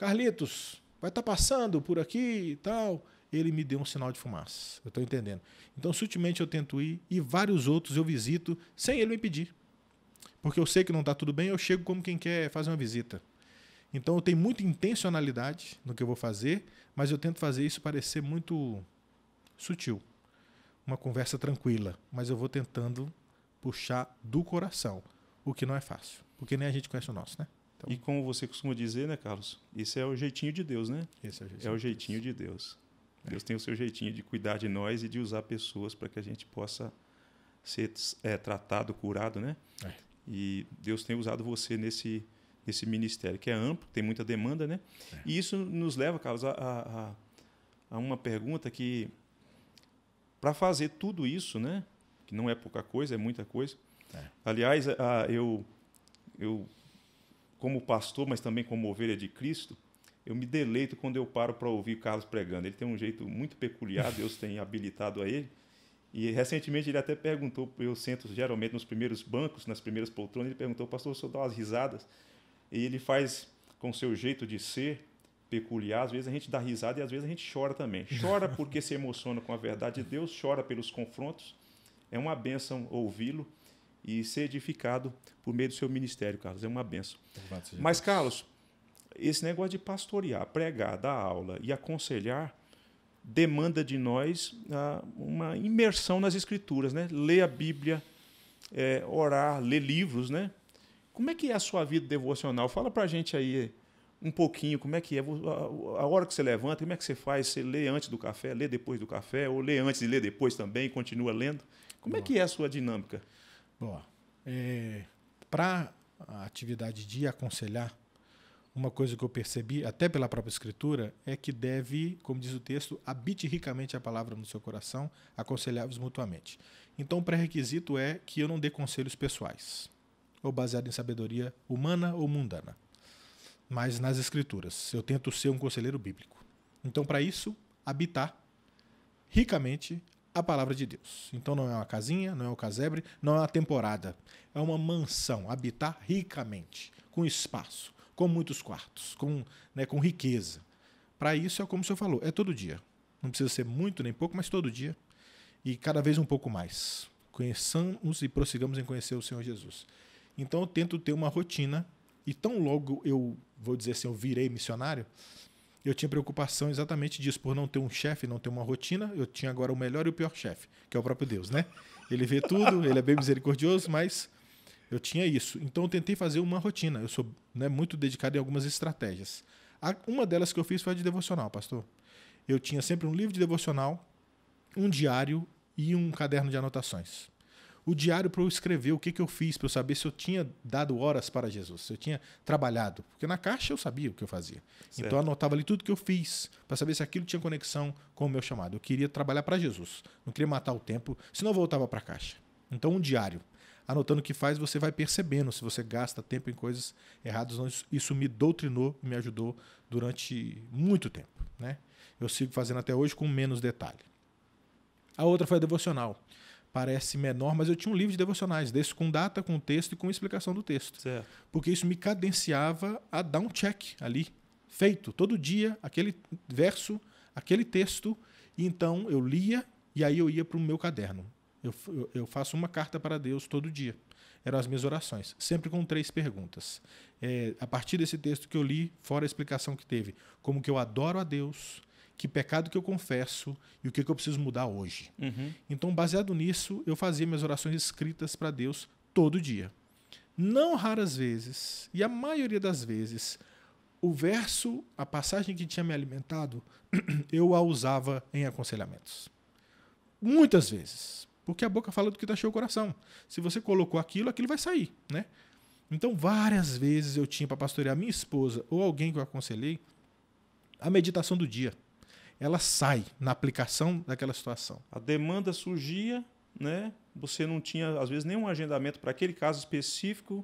Carlitos, vai estar tá passando por aqui e tal ele me deu um sinal de fumaça. Eu estou entendendo. Então, sutilmente eu tento ir e vários outros eu visito sem ele me pedir. Porque eu sei que não está tudo bem, eu chego como quem quer fazer uma visita. Então, eu tenho muita intencionalidade no que eu vou fazer, mas eu tento fazer isso parecer muito sutil. Uma conversa tranquila, mas eu vou tentando puxar do coração, o que não é fácil, porque nem a gente conhece o nosso, né? Então, e como você costuma dizer, né, Carlos? Isso é o jeitinho de Deus, né? Esse é o jeitinho, é o jeitinho de Deus. Deus tem o seu jeitinho de cuidar de nós e de usar pessoas para que a gente possa ser é, tratado, curado, né? É. E Deus tem usado você nesse nesse ministério que é amplo, tem muita demanda, né? É. E isso nos leva, Carlos, a, a, a uma pergunta que para fazer tudo isso, né? Que não é pouca coisa, é muita coisa. É. Aliás, a, eu eu como pastor, mas também como ovelha de Cristo, eu me deleito quando eu paro para ouvir Carlos pregando. Ele tem um jeito muito peculiar, Deus tem habilitado a ele. E recentemente ele até perguntou, eu sento geralmente nos primeiros bancos, nas primeiras poltronas, ele perguntou, pastor, senhor dá umas risadas? E ele faz com seu jeito de ser peculiar, às vezes a gente dá risada e às vezes a gente chora também. Chora porque se emociona com a verdade de Deus, chora pelos confrontos. É uma bênção ouvi-lo e ser edificado por meio do seu ministério, Carlos. É uma bênção. Mas, Carlos, esse negócio de pastorear, pregar, dar aula e aconselhar demanda de nós ah, uma imersão nas escrituras, né? Ler a Bíblia, é, orar, ler livros, né? Como é que é a sua vida devocional? Fala pra gente aí um pouquinho como é que é a hora que você levanta, como é que você faz? Você lê antes do café, lê depois do café, ou lê antes e lê depois também, continua lendo? Como Boa. é que é a sua dinâmica? Boa. É, Para a atividade de aconselhar, uma coisa que eu percebi, até pela própria escritura, é que deve, como diz o texto, habite ricamente a palavra no seu coração, aconselhar-vos mutuamente. Então, o pré-requisito é que eu não dê conselhos pessoais, ou baseado em sabedoria humana ou mundana, mas nas escrituras. Eu tento ser um conselheiro bíblico. Então, para isso, habitar ricamente a palavra de Deus. Então não é uma casinha, não é um casebre, não é uma temporada. É uma mansão, habitar ricamente, com espaço, com muitos quartos, com, né, com riqueza. Para isso é como o senhor falou, é todo dia. Não precisa ser muito nem pouco, mas todo dia. E cada vez um pouco mais. Conheçamos e prossigamos em conhecer o Senhor Jesus. Então eu tento ter uma rotina, e tão logo eu, vou dizer assim, eu virei missionário, eu tinha preocupação exatamente disso, por não ter um chefe, não ter uma rotina. Eu tinha agora o melhor e o pior chefe, que é o próprio Deus, né? Ele vê tudo, ele é bem misericordioso, mas eu tinha isso. Então eu tentei fazer uma rotina. Eu sou né, muito dedicado em algumas estratégias. Uma delas que eu fiz foi a de devocional, pastor. Eu tinha sempre um livro de devocional, um diário e um caderno de anotações o diário para eu escrever o que, que eu fiz, para eu saber se eu tinha dado horas para Jesus, se eu tinha trabalhado. Porque na caixa eu sabia o que eu fazia. Certo. Então eu anotava ali tudo que eu fiz, para saber se aquilo tinha conexão com o meu chamado. Eu queria trabalhar para Jesus, não queria matar o tempo, senão eu voltava para a caixa. Então um diário. Anotando o que faz, você vai percebendo se você gasta tempo em coisas erradas. Isso me doutrinou, me ajudou durante muito tempo. Né? Eu sigo fazendo até hoje com menos detalhe. A outra foi a devocional parece menor, mas eu tinha um livro de devocionais, desse com data, com texto e com explicação do texto. Certo. Porque isso me cadenciava a dar um check ali, feito, todo dia, aquele verso, aquele texto, e então eu lia e aí eu ia para o meu caderno. Eu, eu, eu, faço uma carta para Deus todo dia. Eram as minhas orações, sempre com três perguntas. É, a partir desse texto que eu li, fora a explicação que teve, como que eu adoro a Deus, que pecado que eu confesso e o que, que eu preciso mudar hoje. Uhum. Então, baseado nisso, eu fazia minhas orações escritas para Deus todo dia. Não raras vezes, e a maioria das vezes, o verso, a passagem que tinha me alimentado, eu a usava em aconselhamentos. Muitas vezes. Porque a boca fala do que está cheio o coração. Se você colocou aquilo, aquilo vai sair. Né? Então, várias vezes eu tinha para pastorear minha esposa ou alguém que eu aconselhei a meditação do dia ela sai na aplicação daquela situação. A demanda surgia, né? Você não tinha, às vezes, nenhum agendamento para aquele caso específico,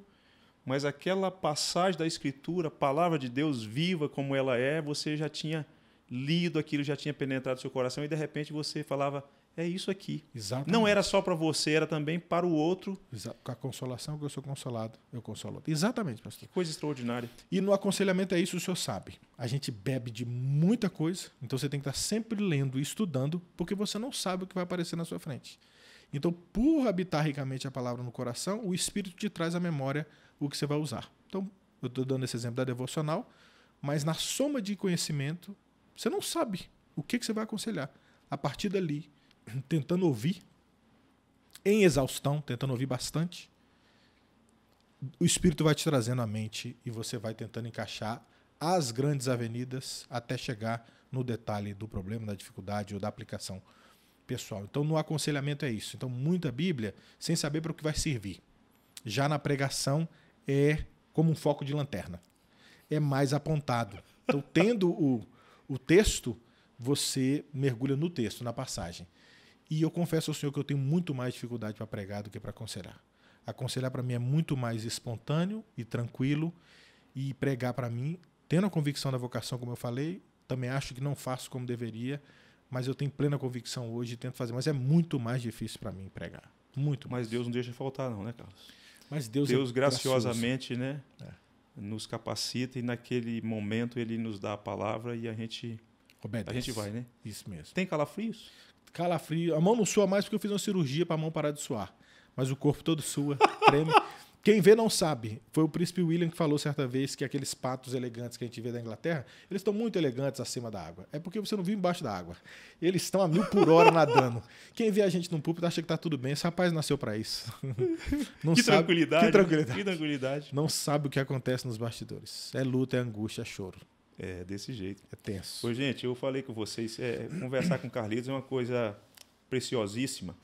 mas aquela passagem da Escritura, palavra de Deus viva como ela é, você já tinha lido aquilo, já tinha penetrado seu coração e de repente você falava: é isso aqui. Exatamente. Não era só para você, era também para o outro. Exato. Com a consolação que eu sou consolado, eu consolo. Exatamente, pastor. Que coisa extraordinária. E no aconselhamento é isso, o senhor sabe. A gente bebe de muita coisa, então você tem que estar sempre lendo e estudando, porque você não sabe o que vai aparecer na sua frente. Então, por habitar ricamente a palavra no coração, o Espírito te traz à memória o que você vai usar. Então, eu estou dando esse exemplo da devocional, mas na soma de conhecimento, você não sabe o que, que você vai aconselhar. A partir dali, tentando ouvir, em exaustão, tentando ouvir bastante, o Espírito vai te trazendo à mente e você vai tentando encaixar as grandes avenidas até chegar no detalhe do problema, da dificuldade ou da aplicação pessoal. Então, no aconselhamento é isso. Então, muita Bíblia sem saber para o que vai servir. Já na pregação é como um foco de lanterna. É mais apontado. Então, tendo o, o texto, você mergulha no texto, na passagem. E eu confesso ao Senhor que eu tenho muito mais dificuldade para pregar do que para aconselhar. Aconselhar para mim é muito mais espontâneo e tranquilo, e pregar para mim, tendo a convicção da vocação, como eu falei, também acho que não faço como deveria, mas eu tenho plena convicção hoje e tento fazer. Mas é muito mais difícil para mim pregar. Muito Mas Deus não deixa faltar, não, né, Carlos? Mas Deus, é Deus é graciosamente, gracioso. né? É. Nos capacita e naquele momento ele nos dá a palavra e a gente. Obedece. A gente vai, né? Isso mesmo. Tem calafrios? Calafrio. A mão não sua mais porque eu fiz uma cirurgia para a mão parar de suar. Mas o corpo todo sua, treme. Quem vê não sabe. Foi o príncipe William que falou certa vez que aqueles patos elegantes que a gente vê da Inglaterra, eles estão muito elegantes acima da água. É porque você não viu embaixo da água. Eles estão a mil por hora nadando. Quem vê a gente no púlpito acha que tá tudo bem. Esse rapaz nasceu para isso. Não que, sabe... tranquilidade, que tranquilidade. Que tranquilidade. Não sabe o que acontece nos bastidores. É luta, é angústia, é choro. É desse jeito. É tenso. Pois, gente, eu falei com vocês, é, conversar com o Carlitos é uma coisa preciosíssima.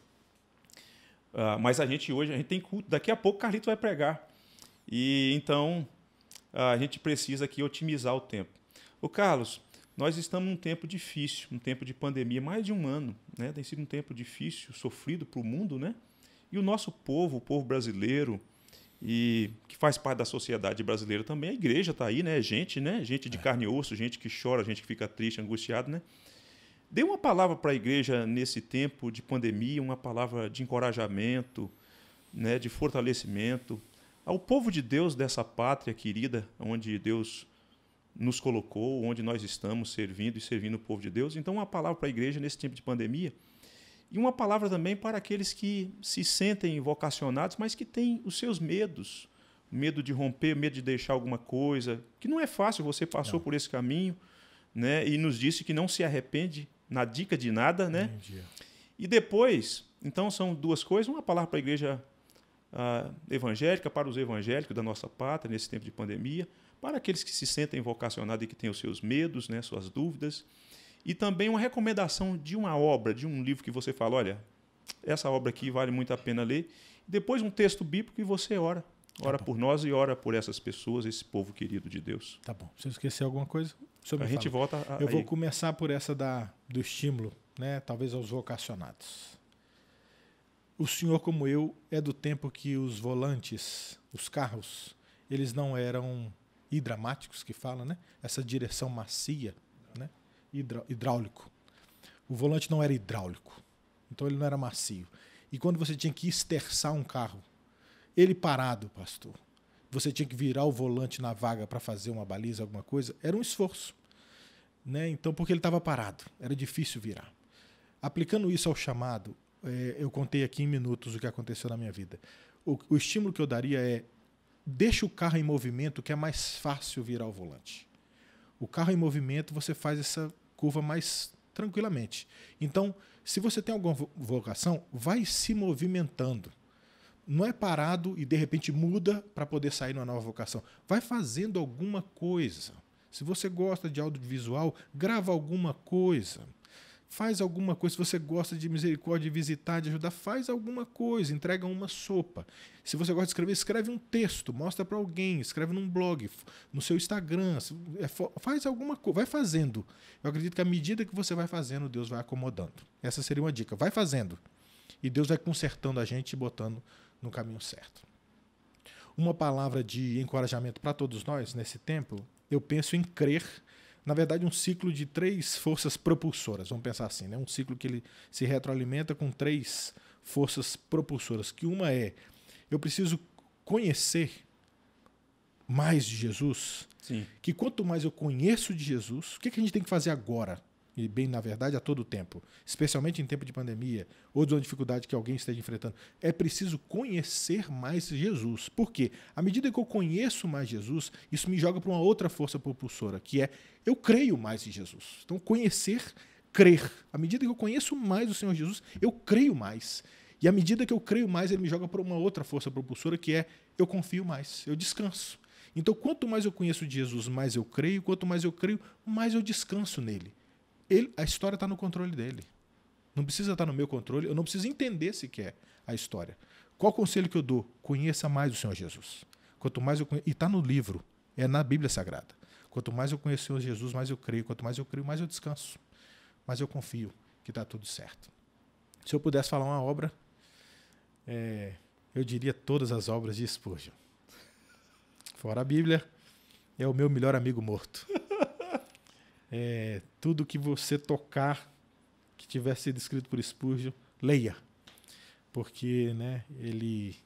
Uh, mas a gente hoje, a gente tem culto. Daqui a pouco o Carlitos vai pregar. E então a gente precisa aqui otimizar o tempo. O Carlos, nós estamos num tempo difícil, um tempo de pandemia, mais de um ano, né? Tem sido um tempo difícil, sofrido para o mundo, né? E o nosso povo, o povo brasileiro, e que faz parte da sociedade brasileira também, a igreja está aí, né? Gente, né? Gente de é. carne e osso, gente que chora, gente que fica triste, angustiado, né? Dê uma palavra para a igreja nesse tempo de pandemia, uma palavra de encorajamento, né, de fortalecimento ao povo de Deus dessa pátria querida, onde Deus nos colocou, onde nós estamos servindo e servindo o povo de Deus. Então, uma palavra para a igreja nesse tempo de pandemia e uma palavra também para aqueles que se sentem vocacionados, mas que têm os seus medos, medo de romper, medo de deixar alguma coisa, que não é fácil, você passou não. por esse caminho, né? E nos disse que não se arrepende na dica de nada, né? E depois, então são duas coisas, uma palavra para a igreja uh, evangélica, para os evangélicos da nossa pátria nesse tempo de pandemia, para aqueles que se sentem vocacionados e que têm os seus medos, né, suas dúvidas, e também uma recomendação de uma obra, de um livro que você fala, olha, essa obra aqui vale muito a pena ler. Depois um texto bíblico e você ora. Tá ora tá por nós e ora por essas pessoas, esse povo querido de Deus. Tá bom. Se eu esquecer alguma coisa, a gente fala. volta. A, eu vou começar por essa da, do estímulo, né? Talvez aos vocacionados. O senhor, como eu, é do tempo que os volantes, os carros, eles não eram hidramáticos, que fala, né? Essa direção macia? Hidráulico. O volante não era hidráulico, então ele não era macio. E quando você tinha que esterçar um carro, ele parado, pastor, você tinha que virar o volante na vaga para fazer uma baliza, alguma coisa, era um esforço. Né? Então, porque ele estava parado, era difícil virar. Aplicando isso ao chamado, é, eu contei aqui em minutos o que aconteceu na minha vida. O, o estímulo que eu daria é deixa o carro em movimento, que é mais fácil virar o volante. O carro em movimento, você faz essa curva mais tranquilamente. Então, se você tem alguma vocação, vai se movimentando não é parado e de repente muda para poder sair numa nova vocação. Vai fazendo alguma coisa. Se você gosta de audiovisual, grava alguma coisa. Faz alguma coisa. Se você gosta de misericórdia, de visitar, de ajudar, faz alguma coisa. Entrega uma sopa. Se você gosta de escrever, escreve um texto, mostra para alguém, escreve num blog, no seu Instagram. É faz alguma coisa. Vai fazendo. Eu acredito que à medida que você vai fazendo, Deus vai acomodando. Essa seria uma dica. Vai fazendo. E Deus vai consertando a gente e botando no caminho certo. Uma palavra de encorajamento para todos nós nesse tempo, eu penso em crer. Na verdade, um ciclo de três forças propulsoras, vamos pensar assim, né? um ciclo que ele se retroalimenta com três forças propulsoras. Que uma é, eu preciso conhecer mais de Jesus. Sim. Que quanto mais eu conheço de Jesus, o que, que a gente tem que fazer agora? E bem, na verdade, a todo tempo, especialmente em tempo de pandemia ou de uma dificuldade que alguém esteja enfrentando, é preciso conhecer mais Jesus. Por quê? À medida que eu conheço mais Jesus, isso me joga para uma outra força propulsora, que é eu creio mais em Jesus. Então, conhecer, crer. À medida que eu conheço mais o Senhor Jesus, eu creio mais. E à medida que eu creio mais, ele me joga para uma outra força propulsora, que é eu confio mais, eu descanso. Então, quanto mais eu conheço de Jesus, mais eu creio, quanto mais eu creio, mais eu descanso nele ele, a história está no controle dele. Não precisa estar tá no meu controle, eu não preciso entender sequer a história. Qual conselho que eu dou? Conheça mais o Senhor Jesus. Quanto mais eu conheço, e está no livro, é na Bíblia Sagrada. Quanto mais eu conheço o Senhor Jesus, mais eu creio. Quanto mais eu creio, mais eu descanso. Mais eu confio que está tudo certo. Se eu pudesse falar uma obra, é, eu diria todas as obras de Spurgeon. Fora a Bíblia, é o meu melhor amigo morto. É, tudo que você tocar que tiver sido escrito por Spurgeon, leia. Porque né, ele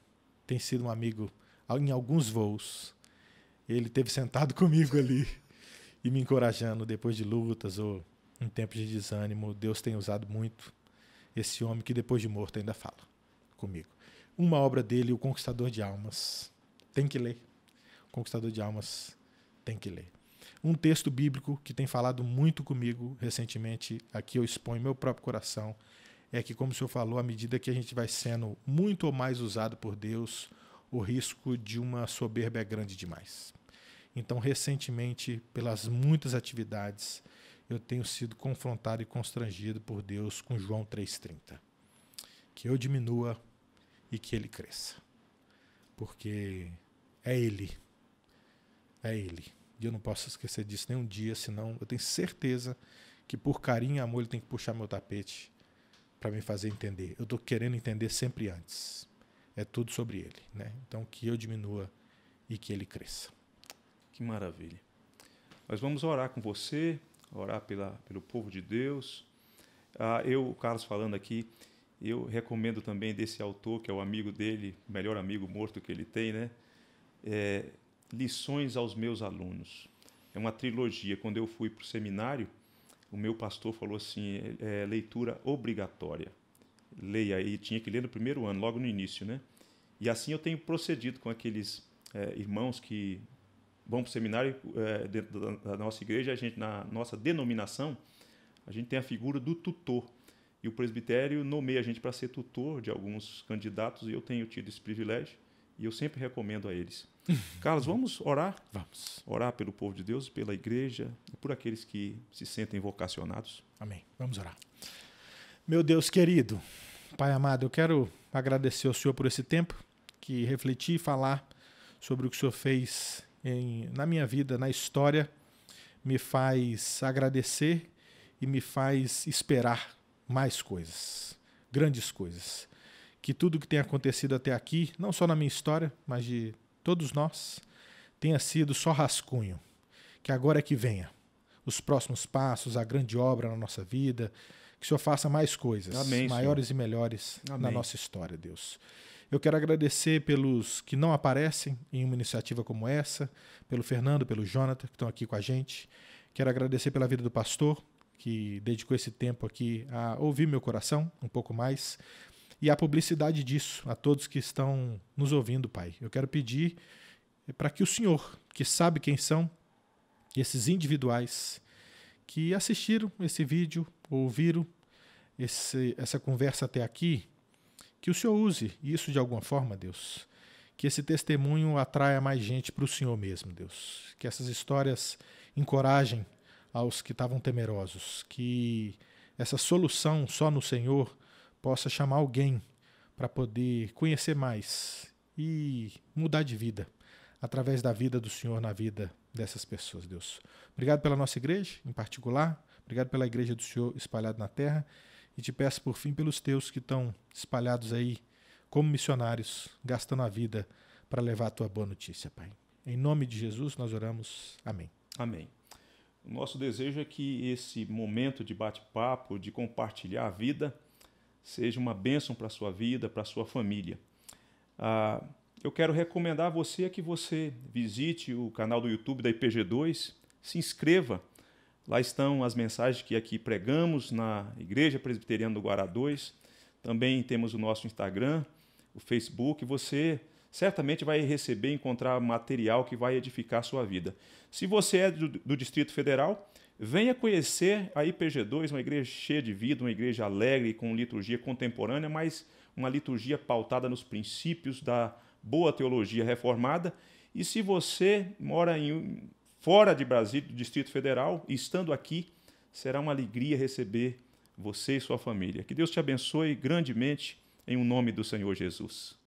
tem sido um amigo em alguns voos. Ele teve sentado comigo ali e me encorajando depois de lutas ou em tempos de desânimo. Deus tem usado muito esse homem que depois de morto ainda fala comigo. Uma obra dele, O Conquistador de Almas. tem que ler. Conquistador de Almas tem que ler. Um texto bíblico que tem falado muito comigo recentemente, aqui eu exponho meu próprio coração, é que, como o senhor falou, à medida que a gente vai sendo muito ou mais usado por Deus, o risco de uma soberba é grande demais. Então, recentemente, pelas muitas atividades, eu tenho sido confrontado e constrangido por Deus com João 3,30. Que eu diminua e que ele cresça. Porque é Ele. É Ele. E eu não posso esquecer disso nem um dia, senão eu tenho certeza que por carinho e amor ele tem que puxar meu tapete para me fazer entender. Eu estou querendo entender sempre antes. É tudo sobre ele. Né? Então, que eu diminua e que ele cresça. Que maravilha. Nós vamos orar com você, orar pela, pelo povo de Deus. Ah, eu, o Carlos falando aqui, eu recomendo também desse autor, que é o amigo dele, melhor amigo morto que ele tem, né? É, Lições aos meus alunos. É uma trilogia. Quando eu fui para o seminário, o meu pastor falou assim: é, é, leitura obrigatória. Leia aí, tinha que ler no primeiro ano, logo no início, né? E assim eu tenho procedido com aqueles é, irmãos que vão para o seminário é, dentro da, da nossa igreja. A gente, na nossa denominação, a gente tem a figura do tutor. E o presbitério nomeia a gente para ser tutor de alguns candidatos, e eu tenho tido esse privilégio, e eu sempre recomendo a eles. Carlos, vamos orar? Vamos. Orar pelo povo de Deus, pela igreja e por aqueles que se sentem vocacionados. Amém. Vamos orar. Meu Deus querido, Pai amado, eu quero agradecer ao Senhor por esse tempo que refleti e falar sobre o que o Senhor fez em, na minha vida, na história, me faz agradecer e me faz esperar mais coisas, grandes coisas. Que tudo que tem acontecido até aqui, não só na minha história, mas de todos nós, tenha sido só rascunho. Que agora é que venha os próximos passos, a grande obra na nossa vida, que o Senhor faça mais coisas, Amém, maiores Senhor. e melhores Amém. na nossa história, Deus. Eu quero agradecer pelos que não aparecem em uma iniciativa como essa, pelo Fernando, pelo Jonathan, que estão aqui com a gente. Quero agradecer pela vida do pastor, que dedicou esse tempo aqui a ouvir meu coração um pouco mais e a publicidade disso a todos que estão nos ouvindo, Pai. Eu quero pedir para que o Senhor, que sabe quem são esses individuais que assistiram esse vídeo, ouviram esse, essa conversa até aqui, que o Senhor use isso de alguma forma, Deus. Que esse testemunho atraia mais gente para o Senhor mesmo, Deus. Que essas histórias encorajem aos que estavam temerosos. Que essa solução só no Senhor possa chamar alguém para poder conhecer mais e mudar de vida através da vida do Senhor na vida dessas pessoas, Deus. Obrigado pela nossa igreja, em particular. Obrigado pela igreja do Senhor espalhada na terra. E te peço, por fim, pelos teus que estão espalhados aí como missionários, gastando a vida para levar a tua boa notícia, Pai. Em nome de Jesus nós oramos. Amém. Amém. O nosso desejo é que esse momento de bate-papo, de compartilhar a vida, seja uma bênção para a sua vida, para a sua família. Ah, eu quero recomendar a você que você visite o canal do YouTube da IPG2, se inscreva. Lá estão as mensagens que aqui pregamos na Igreja Presbiteriana do Guará 2. Também temos o nosso Instagram, o Facebook. Você certamente vai receber, encontrar material que vai edificar a sua vida. Se você é do, do Distrito Federal, venha conhecer a IPG2, uma igreja cheia de vida, uma igreja alegre, com liturgia contemporânea, mas uma liturgia pautada nos princípios da boa teologia reformada. E se você mora em, fora de Brasília, do Distrito Federal, estando aqui, será uma alegria receber você e sua família. Que Deus te abençoe grandemente em o um nome do Senhor Jesus.